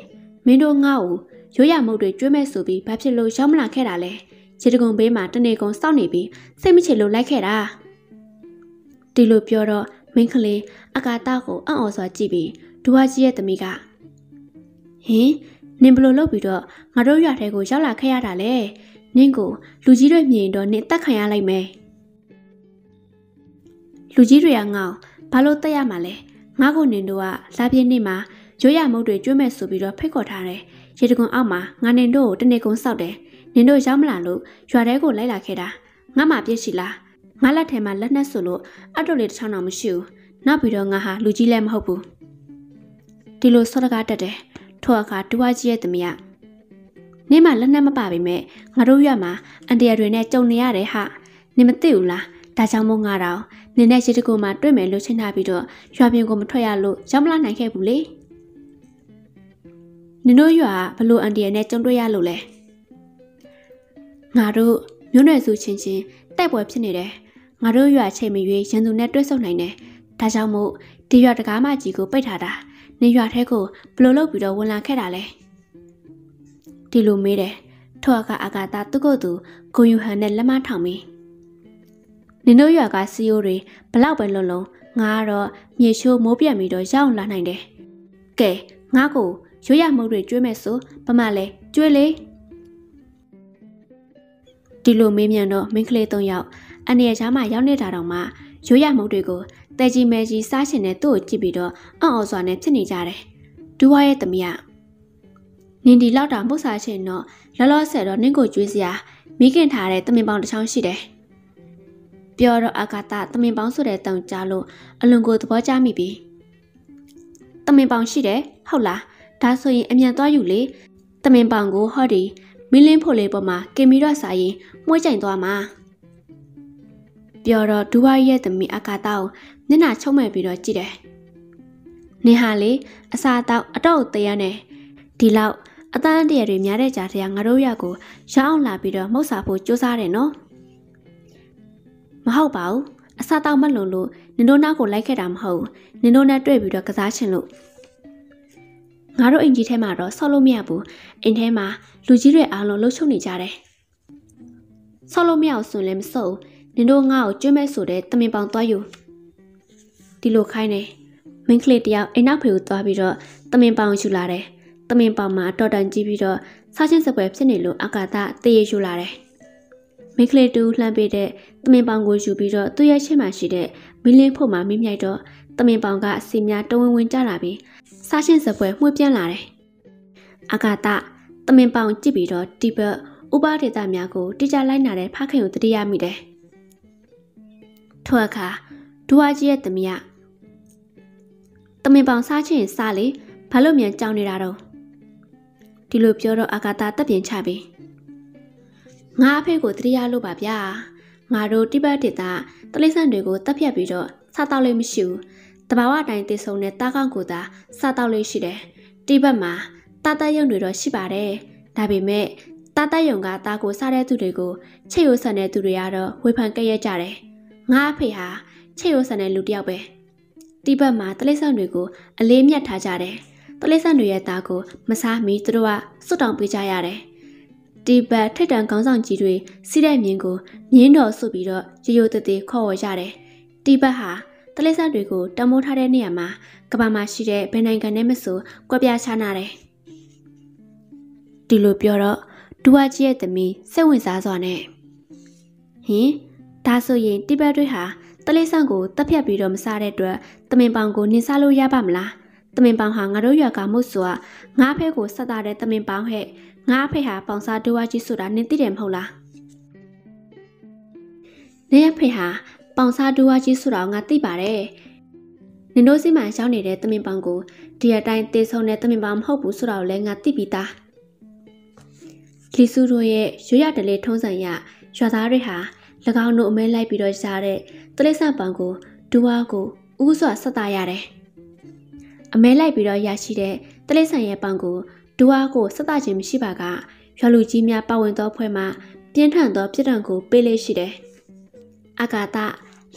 မင်းတို့ငါ့ကိုရိုးရမုတ်တွေကျွေးမဲ့ဆိုပြီးဘာဖြစ်လို့ရောက်မလာခဲ့တာလဲ။ ခြေတကုံဘေးမှာတနေကုန်စောင့်နေပြီးစိတ်မချလို့လိုက်ခဲ့တာ။ဒီလိုပြောတော့မိန်းကလေးအကာတကိုအံ့ဩစွာကြည့်ပြီးဒူဝါကြီးရဲ့သမီးကဟင်နင်ဘလို့လုပ်ပြီးတော့ငါတို့ရွာထဲကိုရောက်လာခဲ့ရတာလေနင့်ကိုလူကြီးတွေမြင်တော့နင်တက်ခံရလိုက်မယ်လူကြီးတွေကငေါ့ဘာလို့တက်ရမှာလဲငါ့ကိုနင်တို့ကလာပြင်းနေမှာရိုးရမုတ်တွေကျွေးမဲ့ဆိုပြီးတော့ဖိတ်ခေါ်ထားတယ်ရေတကွန်အောက်မှာငါနင်တို့ကိုတနေကုန်စောက်တယ် နင်တို့ရောက်မလာလို့ရွာထဲကိုလိုက်လာခဲ့တာငါမှပြစ်ရှိလားငါလက်ထဲမှာလက်နက်ဆိုလို့အတုလေးတစ်ချောင်းတော့မရှိဘူးနောက်ပြီးတော့ငါဟာလူကြီးလည်းမဟုတ်ဘူးဒီလိုစောတကားတက်တယ်ထိုအခါတူဝါကြီးရဲ့သမီးကနေမှလက်နက်မပါပေမဲ့ငါတို့ရွာမှာအန်တရာတွေနဲ့ကြုံနေရတယ်ဟာနေမသိဘူးလားဒါကြောင့်မို့ငါတော့နင်းနဲ့ရေတကူမှာတွေ့မယ်လို့ချင်းထားပြီးတော့ရွာပြင်ကိုမထွက်ရလို့ရောက်မလာနိုင်ခဲ့ဘူးလေနင်တို့ရွာဘလို့အန်တရာနဲ့ကြုံတွေ့ရလို့လဲ ငါတို့မျိုးနွယ်စုချင်းချင်းတိုက်ပွဲဖြစ်နေတယ်ငါတို့ရွာချိန်မရွေးရန်သူနဲ့တွဲဆုံနိုင်တယ်ဒါကြောင့်မို့ဒီရွာတကားမကြီးကိုပိတ်ထားတာနေရွာထဲကိုဘလို့လုပ်ပြီးတော့ဝင်လာခဲ့တာလဲဒီလိုမေးတယ်ထော့ကအကာတာသူ့ကိုယ်သူကိုယူဟန်နဲ့လက်မထောင်ပြီးနင်တို့ရွာကစီယိုတွေဘလောက်ပဲလုံးလုံးငါကတော့မြေရှိုးမိုးပြတ်ပြီးတော့ရောက်လာနိုင်တယ်ကဲငါ့ကိုရွရမုတ်တွေကျွေးမယ်ဆိုပမလဲကျွေးလေ ဒီလိုမေးမြန်းတော့မိန်းကလေး၃ယောက်အနေရချားမှရောက်နေတာတောင်မှရွရမုတ်တွေကိုတဲကြီးမဲကြီးစားရှင်နဲ့သူ့ကိုကြည့်ပြီးတော့အံ့ဩစွာနဲ့ဖြစ်နေကြတယ်ဒူဝါရဲ့သမီးကနင်ဒီလောက်တာမှုတ်စားရှင်တော့လောလောဆယ်တော့နင့်ကိုကျွေးစရာမိခင်ထားတဲ့တမင်ပေါင်းတစ်ချောင်းရှိတယ်ပြောတော့အာကာသတမင်ပေါင်းဆိုတဲ့တောင်ကြားလို့အလွန်ကိုသဘောကျမိပြီတမင်ပေါင်းရှိတယ်ဟုတ်လားဒါဆိုရင်အမြန်သွားယူလေတမင်ပေါင်ကိုဟော့ဒီမီလင်းဖို့လေးပေါ်မှာကင်မီတော့စာရင် မှု့ကြိုင်သွားမှာပြောတော့ဒူဝါရဲ့သမီးအကာတာကိုမျက်နှာချုံမဲ့ပြီးတော့ကြည့်တယ်။နင်ဟာလေအစာတော့အတော့တရနဲ့ဒီလောက်အတန်းတရတွေများတဲ့ကြားထဲကငါတို့ရကိုရအောင်လာပြီးတော့မှုတ်စာဖို့ကြိုးစားတယ်နော်။မဟုတ်ပါဘူး။အစာတော့မလုံလို့နင်တို့နောက်ကိုလိုက်ခဲ့တာမဟုတ်ဘူး။နင်တို့နဲ့တွေ့ပြီးတော့ကစားချင်လို့ငါတို့အိမ်ကြီးထဲမှာတော့ဆောက်လို့မရဘူး။အိမ်ထဲမှာလူကြီးတွေအားလုံးလှုပ်ချုံနေကြတယ်။ ဆောက်လို့မရအောင်ဆိုရင်လည်းမစုံ။နင်တို့ငါ့ကိုကျွမ်းမဲ့ဆိုတဲ့တမင်ပေါင်သွားယူဒီလိုခိုင်းနေမင်းကလေးတယောက်အိမ်နောက်ဖေကိုသွားပြီးတော့တမင်ပေါင်ယူလာတယ်တမင်ပေါင်မှာတော်တန်ကြီးပြီးတော့စားချင်းစပွဲဖြစ်နေလို့အကာသတရေယူလာတယ်မင်းကလေးတူလှမ်းပေးတဲ့တမင်ပေါင်ကိုယူပြီးတော့သူ့ရဲ့ရှေ့မှာရှိတဲ့မင်းလင်းဖို့မှာမိမြိုက်တော့တမင်ပေါင်ကအစီများတဝင်းဝင်းကျလာပြီးစားချင်းစပွဲမှု့ပြန်လာတယ်အကာသတမင်ပေါင်ကြည့်ပြီးတော့ဒီဘက် ဥပဒေတာများကိုတိကျလိုက်နာတဲ့ဖခင်ကိုတတိယမိတယ်ထိုအခါဒူဝါကြီးရဲ့သမီးကတမင်ပေါင်စားချင်စားလေဘာလို့မြန်ကြောင်နေတာတော့ဒီလိုပြောတော့အာကာသတက်ပြင်ချပြီငါအဖေကိုတတိယလို့ပါဗျာငါတို့တိဘတ်ဒေတာတလိษံတွေကိုတက်ဖြတ်ပြီးတော့စားတော့လေးမရှိဘူးတဘာဝအတိုင်းတည်ဆုံတဲ့တားကောင်းကိုသာစားတော့လေးရှိတယ်တိဘတ်မှာတာတရုံတွေတော့ရှိပါတယ်ဒါပေမဲ့ တားတက်ယုံကတားကိုစားတဲ့သူတွေကိုချေရိုးဆန်တဲ့သူတွေကတော့ဝေဖန်ကြက်ကြတယ်။ငါအဖေဟာချေရိုးဆန်တဲ့လူတစ်ယောက်ပဲ။တိဘက်မှာတလိဆန်တွေကိုအလေးမြတ်ထားကြတယ်။တလိဆန်တွေရဲ့တားကိုမစားမီသူတို့ကစွတ်တောင်ပေးကြရတယ်။တိဘက်ထိတ်တန်ခေါင်းဆောင်ကြီးတွေစီးတဲ့မြင်းကိုမြင်းတော်ဆုပ်ပြီးတော့ရိုရိုတေးသေးခေါ်ဝေါ်ရတယ်။တိဘက်ဟာတလိဆန်တွေကိုတမိုးထားတဲ့နေရာမှာကဘာမှာရှိတဲ့ဘယ်နိုင်ငံနဲ့မဆိုကွက်ပြားချနာတယ်။ဒီလိုပြောတော့ ဒူဝါကြီးရဲ့သမီးစိတ်ဝင်စားစွာနဲ့ဟင်ဒါဆိုရင်တိဘက်တွေဟာတလေးဆန့်ကိုတက်ဖြတ်ပြီးတော့မစားတဲ့အတွက်တမင်ပေါင်ကိုနင်းစားလို့ရပါမလားတမင်ပေါင်ဟာငါတို့ရွာကမုတ်ဆိုကငါဖဲကိုဆက်တာတဲ့တမင်ပေါင်ဟဲ့ငါဖဲဟာပေါင်စားဒူဝါကြီးဆိုတာနင်းသိတယ်မဟုတ်လားနေရဖဲဟာပေါင်စားဒူဝါကြီးဆိုတာငါသိပါတယ်နင်တို့စီမှာရောက်နေတဲ့တမင်ပေါင်ကိုဒီအတိုင်းတေဆုံတဲ့တမင်ပေါင်မဟုတ်ဘူးဆိုတာကိုလည်းငါသိပြီးသား လီစုတို့ရဲ့ရွရတလေထုံးစံရရွာသားတွေဟာ၎င်းတို့အမဲလိုက်ပြီးတော့ရှားတဲ့တလိษံပံကိုဒူဝါကိုဥစွာဆက်သားရတယ်။အမဲလိုက်ပြီးတော့ရရှိတဲ့တလိษံရဲ့ပံကိုဒူဝါကိုဆက်သားခြင်းမရှိပါကရွာလူကြီးများပါဝင်သောဖွဲ့မှပြင်းထန်သောပြစ်ဒဏ်ကိုပေးလေးရှိတယ်။အာကာသ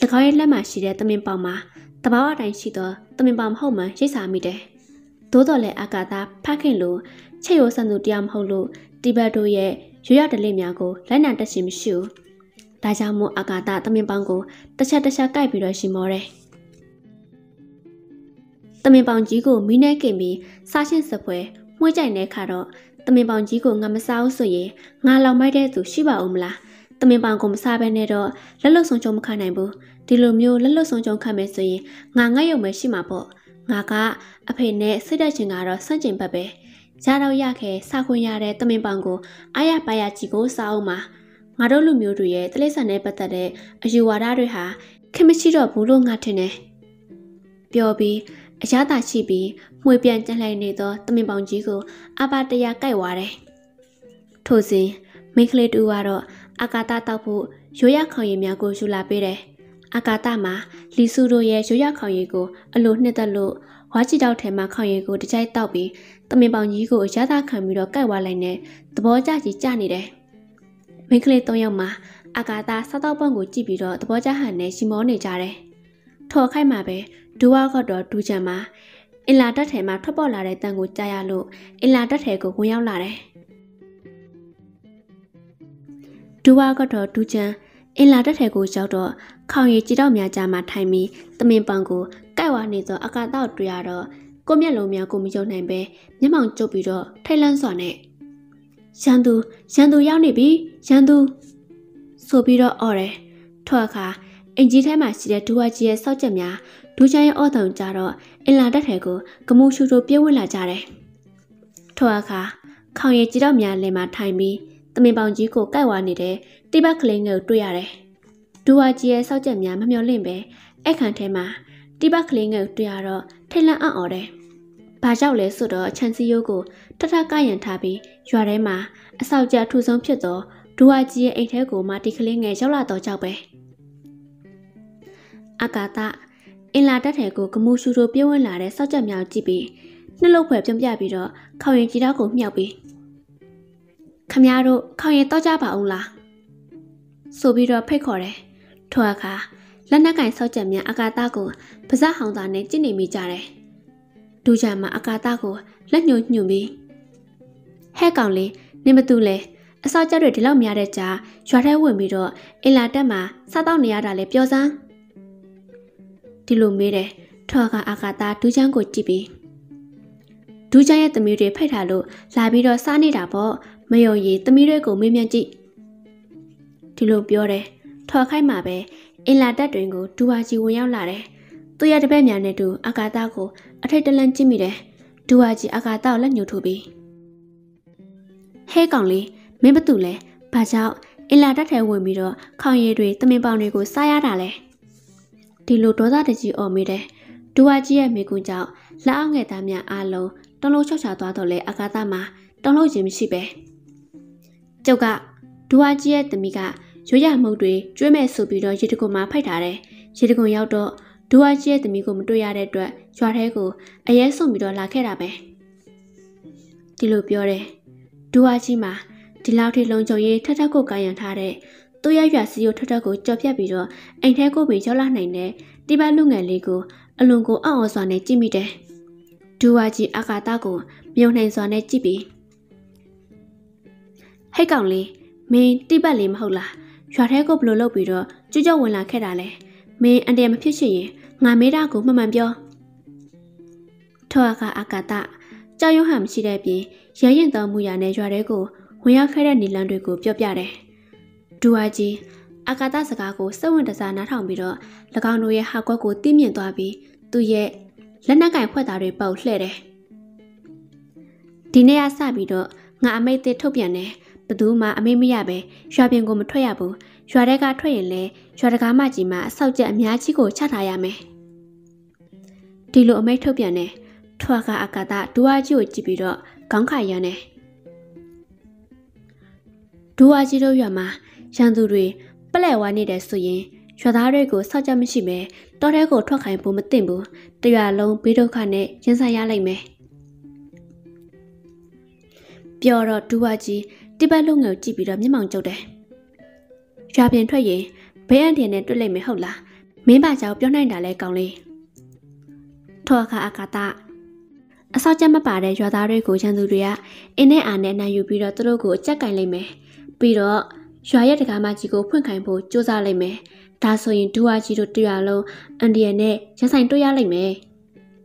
၎င်းရဲ့လက်မှာရှိတဲ့တမင်ပေါင်မှာတဘာဝတိုင်းရှိသောတမင်ပေါင်မဟုတ်မှရိတ်စာမိတယ်။သို့တော်လည်းအာကာသဖတ်ခင်လိုချက်ရိုးဆန်သူတရားမဟုတ်လို့ တိဘက်တို့ရဲ့ရွရဒလေးများကိုလိုက်နာတက်ရှင်မရှိဘူး။ဒါကြောင့်မို့အာကာသတမင်ပေါင်ကိုတစ်ချက်တစ်ချက်ကိုက်ပြီးတော့ရှင်မောတယ်။တမင်ပေါင်ကြီးကိုမိနဲ့ကင်ပြီးစားရှင်းစပွဲမှွှေးကြိုင်တဲ့ခါတော့တမင်ပေါင်ကြီးကိုငါမစားဘူးဆိုရင်ငါလောင်မိုက်တဲ့သူရှိပါဦးမလားတမင်ပေါင်ကိုမစားဘဲနဲ့တော့လက်လွတ်ဆုံးချုံမခံနိုင်ဘူးဒီလိုမျိုးလက်လွတ်ဆုံးချုံခံမယ်ဆိုရင်ငါငတ်ရုံပဲရှိမှာပေါ့ငါကအဖေနဲ့စိတ်သက်ချင်းကတော့စန့်ကျင်ဘက်ပဲ ရတော့ရခဲစခွင့်ရတဲ့တမင်ပေါင်ကိုအာရပါရကြီးကိုစားအောင်ပါငါတို့လူမျိုးတွေရဲ့တလိษံနဲ့ပတ်သက်တဲ့အယူဝါဒတွေဟာခင်မရှိတော့ဘူးလို့ငါထင်တယ်ပြောပြီးအရသာရှိပြီးမှွေပြန်ကြလှိုင်နေသောတမင်ပေါင်ကြီးကိုအပါတရာကြိုက်သွားတယ်။ထို့စဉ်မိခလေးတူကတော့အာကာသတောက်ဖို့ရိုးရခေါင်ရည်များကိုယူလာပေးတယ်။အာကာသမှာလီဆူတို့ရဲ့ရိုးရခေါင်ရည်ကိုအလိုနှစ်သက်လို့ဝါချီတောက်ထဲမှာခေါင်ရည်ကိုတကြိုက်တောက်ပြီး တမင်ပေါင်ကြီးကိုရသာခံပြီးတော့ကြိုက်သွားလိုက်နဲ့သဘောကျကြီးကြနေတယ်။မိခလေး၃ယောက်မှာအာကာသစားတော့ပုံကိုကြည့်ပြီးတော့သဘောကျဟန်နဲ့ရှီမောနေကြတယ်။ထော်ခိုက်မှာပဲဒူဝါကတော့ဒူချံမှာအင်လာတက်ထဲမှာထွက်ပေါ်လာတဲ့တန်ကိုကြားရလို့အင်လာတက်ထဲကိုဝင်ရောက်လာတယ်။ဒူဝါကတော့ဒူချံအင်လာတက်ထဲကိုရောက်တော့ခေါင်ရည်ကြည်တော့များကြားမှာထိုင်ပြီးတမင်ပန်ကိုကိုက်ဝါနေသောအကာတော့တွေ့ရတော့ ကိုမျက်လုံးများကိုမယုံနိုင်ပဲမျက်မှောင်ကျုပ်ပြီးတော့ထိတ်လန့်စွာနဲ့ရန်သူရန်သူရောက်နေပြီရန်သူဆိုပြီးတော့အော်တယ်ထွက်အခါအင်ကြီးထဲမှာရှိတဲ့ဒူဝါကြီးရဲ့စောက်ချက်များဒူချန်ရဲ့အော်တုံကြတော့အင်လာတက်ထဲကိုဂမူရှူတို့ပြေးဝင်လာကြတယ်။ထို့အခါခေါင်ရည်ကြည်တော့များလင်မှာထိုင်ပြီးတမင်ပေါင်ကြီးကိုကိုက်ဝါနေတဲ့တိဘက်ကလေးငယ်ကိုတွေ့ရတယ်။ဒူဝါကြီးရဲ့စောက်ချက်များမမျော်လင့်ပဲအဲ့ခန့်ထဲမှာ တိဘက်ကလေးငယ်ကိုတွေ့ရတော့ထိတ်လန့်အံ့ဩတယ်။ဘာကြောင့်လဲဆိုတော့ချန်စီယိုးကိုထထကရန်ထားပြီးရွာထဲမှာအဆောက်ကြအထူဆုံးဖြစ်သောဒူဝါကြီးရဲ့အိမ်ထဲကိုမာတီကလေးငယ်ရောက်လာတော့ကြောက်ပဲ။အကာသအင်လာတက်ထဲကိုဂမူရှူတို့ပြေးဝင်လာတဲ့စောက်ချက်များကြည့်ပြီးနှလုံးဖွဲ့ပြုံးပြပြီးတော့ခေါင်ရင်ကြီးတော့ကိုမြှောက်ပြီးခမရတို့ခေါင်ရင်တော့ကြပါအောင်လားဆိုပြီးတော့ဖိတ်ခေါ်တယ်ထိုအခါ လက်နက်ကင်စောက်ချက်များအကာသကိုပါဇက်ဟောင်းသားနဲ့ကြည့်နေမိကြတယ်ဒူချာမှာအကာသကိုလက်ညှိုးညွှန်ပြီးဟဲ့ကောင်လေးနေမတူလဲအစောက်ချက်တွေဒီလောက်များတဲ့ကြားရွာထဲဝင်ပြီးတော့အင်လာတက်မှာစားတော့နေရတာလေပြောစမ်းဒီလိုမေးတယ်ထော်ကအာကာသဒူးချမ်းကိုကြည့်ပြီးဒူးချမ်းရဲ့သမီးတွေဖိတ်ထားလို့လာပြီးတော့စားနေတာပေါ့မယုံရည်သမီးတွေကိုမေးမြန်းကြည့်ဒီလိုပြောတယ်ထော်ခိုက်မှာပဲ အင်လာတက်တွင်ကိုဒူဝါကြီးဝင်ရောက်လာတယ်သူရတဲ့ဘက်များနဲ့တူအာကာသကိုအထိတ်တလန့်ကြည့်မိတယ်ဒူဝါကြီးအာကာသကိုလက်ညှိုးထိုးပြီးဟဲကောင်လေးမင်းဘသူလဲဘာကြောင့်အင်လာတက်ထဲဝင်ပြီးတော့ခေါင်ရည်တွေတမင်ပေါင်တွေကိုစားရတာလဲဒီလိုဒေါသတကြီးအော်မိတယ်ဒူဝါကြီးရဲ့မိကွန်းကြောင့်လက်အောက်ငယ်သားများအားလုံးတုံးလုံးချောက်ချသွားတော့လေအကာသမှာတုံးလို့ခြင်းမရှိပဲကျုပ်ကဒူဝါကြီးရဲ့သမီးက ရွရမှုတ်တွေကျွေးမဲ့ဆိုပြီးတော့ရေတကုံမှာဖိုက်ထားတယ်ရေတကုံရောက်တော့ဒူဝါကြီးရဲ့သမီးကိုမတွေ့ရတဲ့အတွက်ရွာထဲကိုအရဲဆုံပြီးတော့လာခဲ့တာပဲဒီလိုပြောတယ်ဒူဝါကြီးမှာဒီလောက်ထိလုံခြုံရေးထထကိုကာယံထားတဲ့သူ့ရရွာစီကိုထထကိုကြော်ပြတ်ပြီးတော့အိမ်ထဲကိုပဲရောက်လာနိုင်တဲ့တိပတ်လူငယ်လေးကိုအလွန်ကိုအံ့ဩစွာနဲ့ကြည့်မိတယ်။ဒူဝါကြီးအာကာသကိုမြုံနှိမ်စွာနဲ့ကြည့်ပြီးဟိတ်ကောင်လေးမင်းတိပတ်လေးမဟုတ်လား ရွာထဲကိုဘလို့လုပ်ပြီးတော့ကြွကြောက်ဝင်လာခဲ့တာလေမင်းအန်တရမဖြစ်ရှင်ရင်ငါမေးတာကိုမှန်မှန်ပြောထောအခါအာကာသကြောက်ရွံ့ဟန်မရှိတဲ့ပြင်ရဲရင်တော်မူရာနဲ့ရွာထဲကိုဝင်ရောက်ခဲ့တဲ့နေလန်းတွေကိုပြောပြတယ်ဒူဝါကြီးအာကာသစကားကိုစက်ဝင်တစားနားထောင်ပြီးတော့၎င်းတို့ရဲ့ဟာကွက်ကိုတိမြင့်သွားပြီးသူ့ရဲ့လက်နက်ကင်ဖွက်သားတွေပေါက်လှဲ့တယ်ဒီနေ့ကစပြီးတော့ငါအမိတ်သစ်ထုတ်ပြန်တယ် ဘသူမှအမိတ်မရပဲရွာပြင်ကိုမထွက်ရဘူးရွာထဲကထွက်ရင်လည်းရွာတကားမကြီးမှာအဆောက်ကျက်အများကြီးကိုချထားရမယ်ဒီလိုအမိတ်ထုတ်ပြန်တယ်ထွားကအကာသဒူဝါကြီးကိုကြည့်ပြီးတော့ခေါင်းခါရမ်းတယ်ဒူဝါကြီးတို့ရွာမှာရန်သူတွေပလက်ဝါနေတယ်ဆိုရင်ရွာသားတွေကိုစောက်ကြမရှိပဲတောထဲကိုထွက်ခိုင်းဖို့မသင့်ဘူးတရွာလုံးဘေးဒုက္ခနဲ့ရင်ဆိုင်ရလိမ့်မယ်ပြောတော့ဒူဝါကြီး တိပတ်လုံးငယ်ကိုကြည့်ပြီးတော့မျက်မှောင်ကျုပ်တယ်။ရွာပြင်ထွက်ရင်ဘေးအန်တီနဲ့တွေ့လိမ့်မယ်ဟုတ်လား။မင်းပါကြောင်ပြောနိုင်တာလဲကောင်းလေး။ထောအခါအခါတာအဆောက်ကျမပါတဲ့ရွာသားတွေကိုရန်သူတွေကအင်းနဲ့အာနဲ့နိုင်ယူပြီးတော့သူတို့ကိုအကြက်ကင်လိုက်မယ်။ပြီးတော့ရွာရဲ့တကားမကြီးကိုဖွင့်ခိုင်းဖို့ကြိုးစားလိုက်မယ်။ဒါဆိုရင်ဒူဝါကြီးတို့တရားလုံးအန်ဒီယန်နဲ့ရဆိုင်တွေ့ရလိမ့်မယ်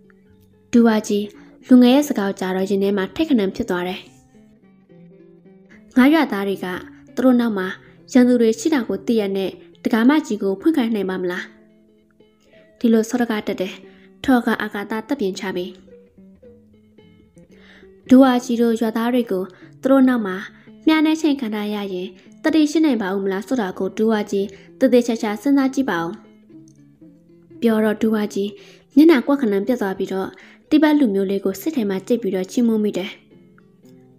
။ဒူဝါကြီးလူငယ်ရဲ့စကားကြားတော့ရင်ထဲမှာထိတ်ခဏဖြစ်သွားတယ်။ ငါးရွာသားတွေကသူတို့နောက်မှာရန်သူတွေရှိတာကိုသိရတဲ့တကားမကြီးကိုဖွင့်ခိုင်းနိုင်မှာမလား။ဒီလိုစောတကားတက်တယ်။ထောကအာကာသတပ်ပြင်ချပြီးဒူဝါကြီးတို့ရွာသားတွေကိုသူတို့နောက်မှာမြားနဲ့ချိန်ခံထားရရင်တတိရှိနိုင်ပါဦးမလားဆိုတာကိုဒူဝါကြီးတသေးချာချာစဉ်းစားကြည့်ပါဦးပြောတော့ဒူဝါကြီးမျက်နှာကွက်ခဏပြတ်သွားပြီးတော့တိပတ်လူမျိုးလေးကိုစစ်ထဲမှာကြိတ်ပြီးတော့ချီးမွမ်းမိတယ်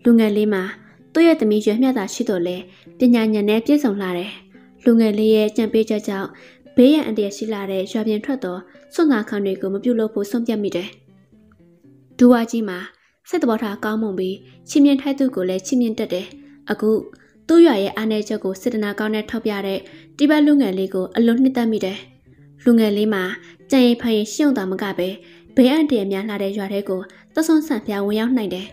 လူငယ်လေးမှာ သူ့ရဲ့သမီးရွယ်မျှတာရှိတော့လေပညာဉာဏ်နဲ့ပြည့်စုံလာတယ်လူငယ်လေးရဲ့ကြံပေးချက်ကြောင့်ဘေးရန်အန္တရာယ်ရှိလာတဲ့ရွာပြင်ထွက်သောစွန့်ငါခံတွေကိုမပြုတ်လို့ဖို့ဆုံးဖြတ်မိတယ်ဒူဝါကြီးမှာစိတ်တော်ထားကောင်းမွန်ပြီးချင်းမြင့်ထိုက်သူကိုလည်းချင်းမြင့်တက်တယ်အခုသူ့ရွာရဲ့အားနည်းချက်ကိုစေတနာကောင်းနဲ့ထောက်ပြတဲ့တိဘက်လူငယ်လေးကိုအလွန်နှစ်သက်မိတယ်လူငယ်လေးမှာကြံရင်ဖရင်ရှုံတာမကပဲဘေးအန္တရာယ်များလာတဲ့ရွာထဲကိုသဆွန်ဆန်ပြဝင်ရောက်နိုင်တယ်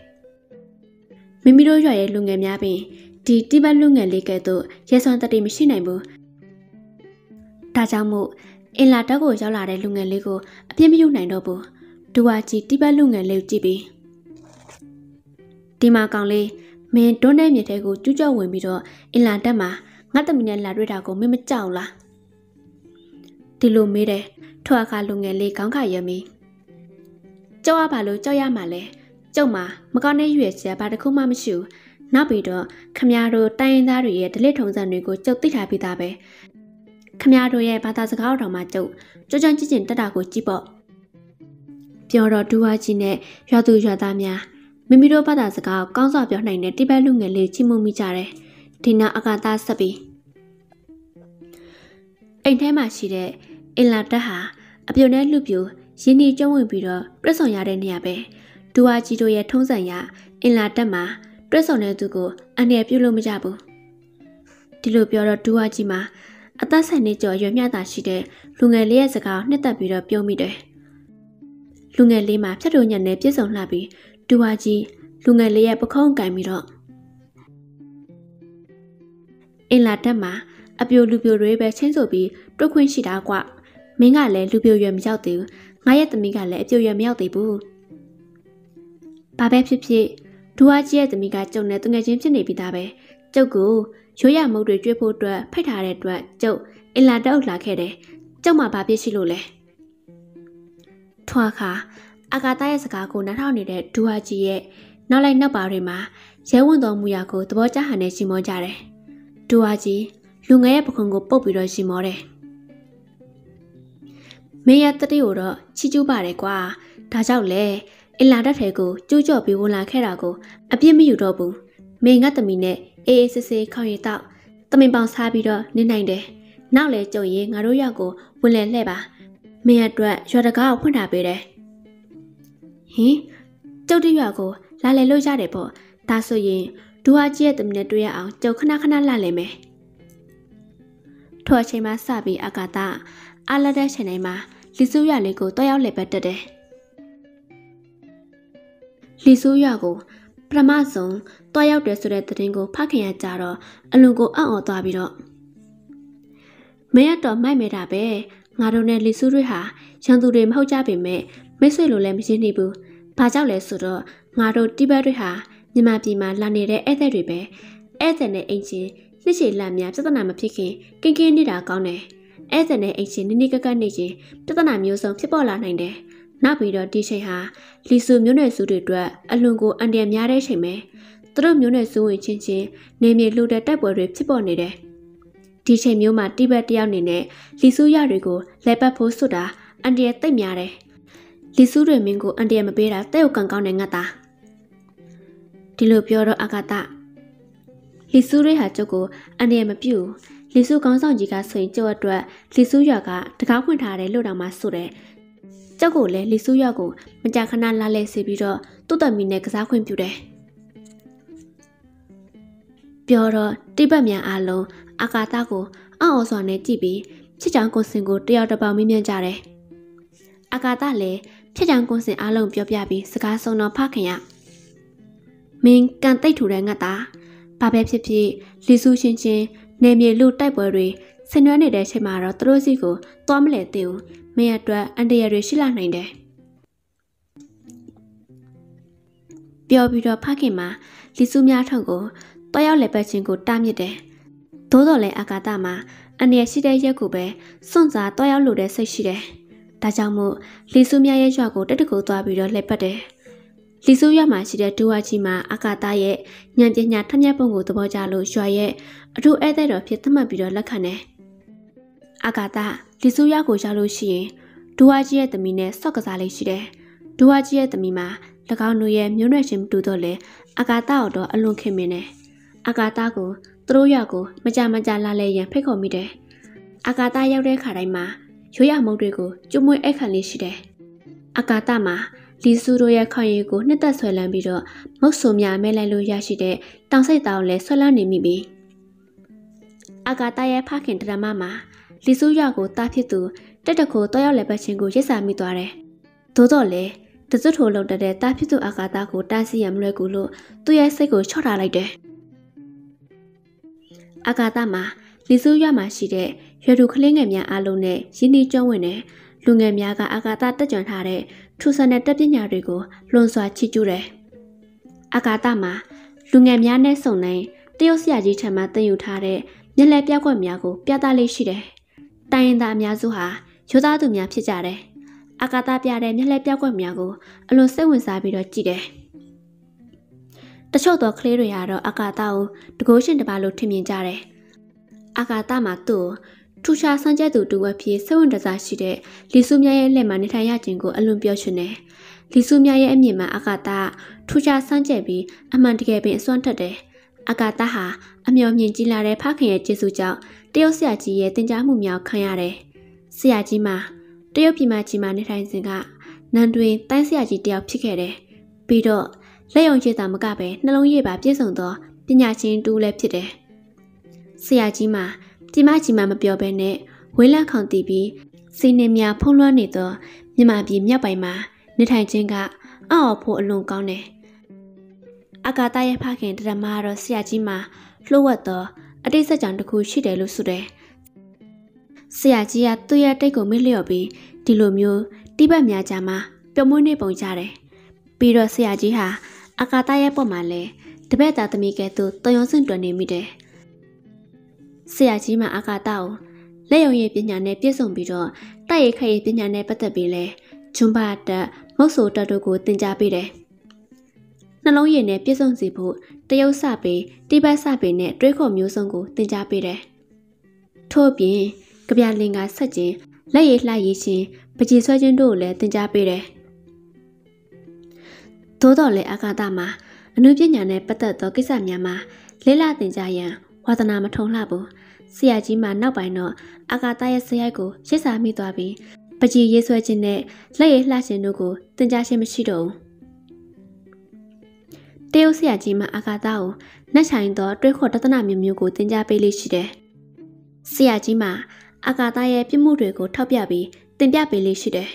မိမိတို့ရွာရဲ့လူငယ်များပင်ဒီတိဘက်လူငယ်လေးကဲ့သို့ရဲစွမ်းတတိမရှိနိုင်ဘူးဒါကြောင့်မို့အင်လာတက်ကိုရောက်လာတဲ့လူငယ်လေးကိုအပြစ်မယူနိုင်တော့ဘူးဒူဝါကြီးတိဘက်လူငယ်လေးကိုကြည့်ပြီးဒီမှာကောင်လေးမင်းတွန်းတဲ့မြေထဲကိုကျူးကျော်ဝင်ပြီးတော့အင်လာတက်မှာငါတမီနဲ့လာတွေ့တာကိုမင်းမကြောက်လားဒီလိုမေးတယ်ထွာခါလူငယ်လေးခေါင်းခါရမီကြောက်ရပါလို့ကြောက်ရမှာလဲ ကျုပ်မှာမကောင်းတဲ့ရွေချက်ဘာတစ်ခုမှမရှိဘူးနောက်ပြီးတော့ခမည်းတော်တိုင်းရင်းသားတွေရဲ့ဒလစ်ထုံစံတွေကိုကျုပ်သိထားပြီးသားပဲခမည်းတော်ရဲ့ဘာသာစကားတော်မှာကျုပ်ကြွကြွကြင်ကြင်တက်တာကိုကြည့်ပေါ့ပြောတော့ဒူဝါကြီးနဲ့ရွာသူရွာသားများမိမိတို့ဘာသာစကားကိုကောင်းစွာပြောနိုင်တဲ့တိဘက်လူငယ်လေးချီးမွမ်းမိကြတယ်ဒီနောက်အကာသဆက်ပြီးအိမ်ထဲမှာရှိတဲ့အင်လာတက်ဟာအပြုံနဲ့လှပြူရင်းနှီးကျုံးဝင်ပြီးတော့ပြည့်စုံရတဲ့နေရာပဲ ဒူဝါကြီးတို့ရဲ့ထုံးစံရအင်လာတက်မှာတွဲဆောင်တဲ့သူကိုအန်ရပြုလို့မကြဘူးဒီလိုပြောတော့ဒူဝါကြီးမှာအသက်ဆိုင်နေကြော်ရွမျှတာရှိတဲ့လူငယ်လေးရဲ့စကားနှစ်သက်ပြီးတော့ပြောမိတယ်လူငယ်လေးမှာဖြတ်တော်ညံနဲ့ပြည့်စုံလှပြီးဒူဝါကြီးလူငယ်လေးရဲ့ပခုံးကင်ပြီးတော့အင်လာတက်မှာအပြိုလူပြိုတွေပဲချင်းဆိုပြီးတွက်ခွင့်ရှိတာကွမင်းကလည်းလူပြိုရွယ်မရောက်သေးဘူးငါရဲ့သမီးကလည်းအပြိုရွယ်မရောက်သေးဘူး ဘာပဲဖြစ်ဖြစ်ဒူဝါကြီးရဲ့သမီးကကျုံနဲ့တငယ်ချင်းဖြစ်နေပြီးသားပဲကျုပ်ကိုရိုးရမုတ်တွေကျွေးဖို့အတွက်ဖိတ်ထားတဲ့အတွက်ကျုပ်အင်လာတက်အုပ်လာခဲ့တယ်ကျုပ်မှဘာဖြစ်ရှိလို့လဲထွားခါအာကာသရဲ့စကားကိုနားထောင်နေတဲ့ဒူဟာကြီးရဲ့နောက်လိုက်နောက်ပါတွေမှာရဲဝံတော်မူရာကိုသဘောကျဟန်နဲ့ရှင်မောကြတယ်။ဒူဟာကြီးလူငယ်ရဲ့ပခုံးကိုပုတ်ပြီးတော့ရှင်မောတယ်။မင်းရဲ့တတိကိုတော့ချီကျူးပါတယ်ကွာ။ဒါကြောင့်လေ အင်လာတက်ထဲကိုကျူးကျော်ပြီးဝင်လာခဲ့တာကိုအပြစ်မယူတော့ဘူး။မင်းငါသမီးနဲ့အေးအေးဆေးဆေးခေါင်းရည်တော့တမင်ပေါင်စားပြီးတော့နေနိုင်တယ်။နောက်လေကြုံရင်ငါတို့ရောက်ကိုဝင်လဲလှဲ့ပါ။မင်းအတွက်ရွာတကားကိုဖွင့်ထားပေးတယ်။ဟင်ကျုပ်တရွာကိုလာလည်လို့ရတယ်ပေါ့ဒါဆိုရင်ဒူဟာကြီးရဲ့တမနဲ့တွေ့ရအောင်ကျုပ်ခဏခဏလာလည်မယ်ထိုအချိန်မှစပြီးအကာတာအားလက်တဲ့ချိန်တိုင်းမှာလီဆူရွာလေးကိုတွားရောက်လည်ပတ်တက်တယ် လီဆူရွာကိုပထမဆုံးတွားရောက်တယ်ဆိုတဲ့သတင်းကိုဖခင်ရကြတော့အလွန်ကိုအံ့ဩသွားပြီးတော့မင်းကတော့မိုက်မဲတာပဲငါတို့နဲ့လီဆူတွေဟာရန်သူတွေမဟုတ်ကြပေမဲ့မိတ်ဆွေလိုလည်းမရင်းနှီးဘူး။ဘာကြောင့်လဲဆိုတော့ငါတို့တိဘက်တွေဟာမြန်မာပြည်မှာလာနေတဲ့ဧည့်သည်တွေပဲ။ဧည့်သည်နဲ့အင်ဂျင်နှစ်ရှည်လမ်းများပြဿနာမဖြစ်ခင်ကင်းကင်းနေတာကောင်းတယ်။ဧည့်သည်နဲ့အင်ဂျင်နိနိကကနေချင်းပြဿနာမျိုးစုံဖြစ်ပေါ်လာနိုင်တယ်။ နောက်ပြီးတော့ဒီချိန်ဟာလီဆူမျိုးနွယ်စုတွေအတွက်အလွန်ကိုအန်တရာများတဲ့ချိန်ပဲ။သူတို့မျိုးနွယ်စုဝင်ချင်းချင်းနေမြေလှူတဲ့တိုက်ပွဲတွေဖြစ်ပေါ်နေတယ်။ဒီချိန်မျိုးမှာတိဘက်တယောက်နေနဲ့လီဆူရတွေကိုလက်ပတ်ဖို့ဆိုတာအန်တရာသိပ်များတယ်။လီဆူးတွေမင်းကိုအန်တရမပေးတာတဲ့ဥကန်ကောင်းတဲ့ငါသားဒီလိုပြောတော့အကတာလီဆူးတွေဟာကျုပ်ကိုအန်တရမပြုတ်လီဆူးကောင်းဆောင်ကြီးကဆိုရင်ကျုပ်အတွက်လီဆူးရွာကတကားဖွင့်ထားတယ်လို့တောင်မှဆိုတယ် ကျုပ်ကိုလည်းလီဆူးရွာကိုမကြာခဏလာလဲစေပြီးတော့သူ့တမီနဲ့ကစားခွင့်ပြုတယ်ပြောတော့တိပတ်မြန်အားလုံးအာကာသကိုအောင့်အော်စွာနဲ့ကြည့်ပြီးဖြစ်ချောင်းကိုစင်ကိုတယောက်တစ်ပေါင်မင်းမြန်းကြတယ်။အာကာသလည်းဖြစ်ချောင်းကိုစင်အားလုံးပြောပြပြီးစကားဆုံးတော့ဖခင်ရမင်းကန်တိတ်ထူတဲ့ငတ်တာဘာပဲဖြစ်ဖြစ်လီဆူရှင်ချင်းနေမြေလူတိုက်ပွဲတွေဆင်နွှဲနေတဲ့အချိန်မှာတော့သူတို့စီကိုသွားမလဲသေးဘူး မင်းအတွက်အန်တရတွေရှိလာနိုင်တယ်ပြောပြီးတော့ဖခင်မှာလီဆူများထုံကိုတွားရောက်လက်ပတ်ချင်းကိုတားမြစ်တယ်သို့တော်လည်းအာကာသမှာအနေရရှိတဲ့ရက်ကိုပဲစွန့်စားတွားရောက်လို့တဲ့စိတ်ရှိတယ်ဒါကြောင့်မို့လီဆူများရဲ့ရွာကိုတက်တကူသွားပြီးတော့လှည့်ပတ်တယ်လီဆူရွာမှာရှိတဲ့ဒူဝါကြီးမှာအာကာသရဲ့ဉာဏ်ပညာထက်မြက်ပုံကိုသဘောကျလို့ရွာရဲ့အထူးဧည့်သည်တော်ဖြစ်သတ်မှတ်ပြီးတော့လက်ခံတယ် အာကာသလီဆူရွာကိုရောက်လို့ရှိရင်ဒူဝါကြီးရဲ့သမီးနဲ့ဆော့ကစားလေးရှိတယ်ဒူဝါကြီးရဲ့သမီးမှာ၎င်းတို့ရဲ့မျိုးနွယ်ချင်းမတူတော့လေအာကာသကိုတော့အလွန်ခင်မင်းတယ်အာကာသကိုသူတို့ရွာကိုမကြမကြလာလဲရန်ဖိတ်ခေါ်မိတယ်အာကာသရောက်တဲ့ခါတိုင်းမှာရိုးရမုံတွေကိုကျွမွေအခန့်လေးရှိတယ်အာကာသမှာလီဆူတို့ရဲ့ခေါင်ရည်ကိုနှစ်သက်ဆွဲလန်းပြီးတော့မုတ်ဆိုများမဲလိုက်လို့ရရှိတဲ့တောင်စိတ်တောင်လည်းဆွဲလန်းနေမိပြီအာကာသရဲ့ဖခင်ဒရမမှာ လီဆူရွာကိုတားဖြစ်သူတက်တခိုတောရောက်လက်ပတ်ချင်းကိုရစ်စာမိသွားတယ်သို့တော့လေတစွတ်ထိုလုံတက်တဲ့တားဖြစ်သူအာကာသကိုတားဆီးရမလွယ်ကူလို့သူ့ရဲ့စိတ်ကိုချော့ထားလိုက်တယ်အာကာသမှာလီဆူရွာမှာရှိတဲ့ရွယ်သူကလေးငယ်များအားလုံးနဲ့ရင်းနှီးကျွမ်းဝင်တဲ့လူငယ်များကအာကာသတက်ကြွထားတဲ့ထူဆန်တဲ့တက်ပညာတွေကိုလွန်စွာချီးကျူးတယ်။အာကာသမှာလူငယ်များနဲ့စုံနိုင်တရုတ်ဆရာကြီးထံမှတင်ယူထားတဲ့မျက်လှည့်ပြကွက်များကိုပြသလေးရှိတယ်။ တိုင်းရင်သားအများစုဟာရိုးသားသူများဖြစ်ကြတယ်။အာကာသပြတဲ့မျက်လှည့်ပြကွက်များကိုအလွန်စိတ်ဝင်စားပြီးတော့ကြည့်တယ်။တချို့သောကလေးတွေကတော့အာကာသကိုတကိုးရှင်တစ်ပါးလို့ထင်မြင်ကြတယ်။အာကာသမှာသူ့ထူရှားဆန်းကျက်သူတူဝက်ဖြစ်စိတ်ဝင်တစားရှိတဲ့လီဆူမြရဲ့လက်မှာနေထိုင်ရခြင်းကိုအလွန်ပြောချင်တယ်။လီဆူမြရဲ့အမြင်မှာအာကာသထူရှားဆန်းကျက်ပြီးအမှန်တကယ်ပင်အစွမ်းထက်တယ်။အာကာသဟာအမျော်မြင်ကြည်လာတဲ့ဖခင်ရဲ့ကျေးဇူးကြောင့် တရုတ်ဆရာကြီးရဲ့တင် जा မှုများခံရတယ်။ဆရာကြီးမှာတရုတ်ပြည်မှာကြီးမှာနေထိုင်စဉ်ကနန်တွင်တိုင်းဆရာကြီးတယောက်ဖြစ်ခဲ့တယ်။ပြီးတော့လက်ယုံချစ်တာမကပဲနှလုံးရည်ပါပြည့်စုံသောပညာရှင်တူလည်းဖြစ်တယ်။ဆရာကြီးမှာဒီမကြီးမှမပြောဘဲနဲ့ဝေးလန့်ခေါင်တည်ပြီးစီနေများဖုံးလွှမ်းနေသောမြမပြည်မြောက်ပိုင်းမှာနေထိုင်ခြင်းကအော့ဖို့အလွန်ကောင်းတယ်။အာကာသရဲ့ဖခင်တရမကတော့ဆရာကြီးမှာလှုပ်ဝက်သော အတိတ်စကြောင်တစ်ခုရှိတယ်လို့ဆိုတယ်။ဆရာကြီးကသူ့ရဲ့တိတ်ကိုမေ့လျော့ပြီးဒီလိုမျိုးတိပတ်များကြမှာပျော်မွေးနေပုံကြတယ်။ပြီးတော့ဆရာကြီးဟာအာကာသရဲ့ပုံမှာလဲတပည့်သားသမီးကဲ့သို့တယုံစင်တွင်နေမိတယ်။ဆရာကြီးမှအာကာသကိုလက်ရုံရည်ပညာနဲ့ပြည့်စုံပြီးတော့တိုက်ရိုက်ခရည်ပညာနဲ့ပတ်သက်ပြီးလဲဂျွန်ဘာတက်မုတ်ဆိုတက်တို့ကိုသင်ကြားပေးတယ်။နှလုံးရည်နဲ့ပြည့်စုံစေဖို့ တရုတ်စပေတိဘတ်စပေနဲ့တွေးခေါ်မျိုးစုံကိုသင်ကြားပေးတယ်။ထို့အပြင်ကြပြလင်ကဆက်ခြင်းလက်ရည်လှရည်ခြင်းပကြည်ဆွဲခြင်းတို့ကိုလည်းသင်ကြားပေးတယ်။သို့တော်လည်းအာကာသမှာအနုပညာနဲ့ပတ်သက်သောကိစ္စများမှာလေ့လာသင်ကြားရန်ဝါသနာမထုံလှဘူးဆရာကြီးမှနောက်ပိုင်းတော့အာကာသရဲ့ဆရိုက်ကိုရစ်စာမိသွားပြီးပကြီးရေးဆွဲခြင်းနဲ့လက်ရည်လှခြင်းတို့ကိုသင်ကြားခြင်းမရှိတော့ဘူး တရုတ်ဆရာကြီးမှအာကာသကိုနှက်ဆိုင်သောတွေးခေါ်တသနာမျိုးမျိုးကိုသင်ကြားပေးလေးရှိတယ်ဆရာကြီးမှအာကာသရဲ့ပြမှုတွေကိုထောက်ပြပြီးသင်ပြပေးလေးရှိတယ်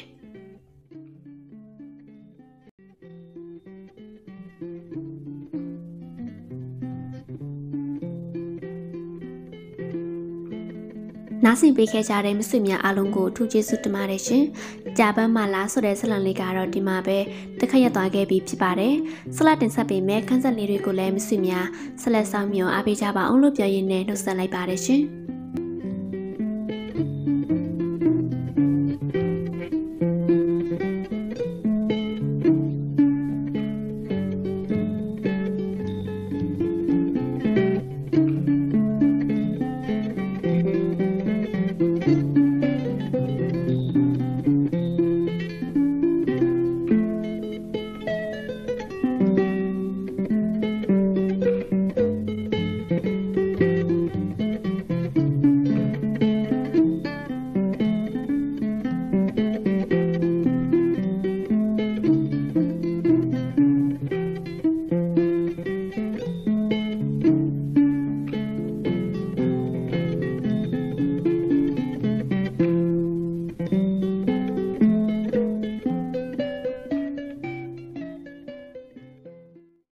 နားဆင်ပေးခဲ့ကြတဲ့မဆွေများအားလုံးကိုအထူးကျေးဇူးတင်ပါတယ်ရှင်။ ကြာပန်းမာလာဆိုတဲ့ဇလံလေးကတော့ဒီမှာပဲတခက်ရသွားခဲ့ပြီးဖြစ်ပါတယ်။ဆလတ်တင်ဆက်ပေးမဲ့ခန်းဆက်လေးတွေကိုလည်းမဆွေများဆက်လက်ဆောင်မြော်အားပေးကြပါအောင်လို့ပြောရင်းနဲ့နှုတ်ဆက်လိုက်ပါတယ်ရှင်။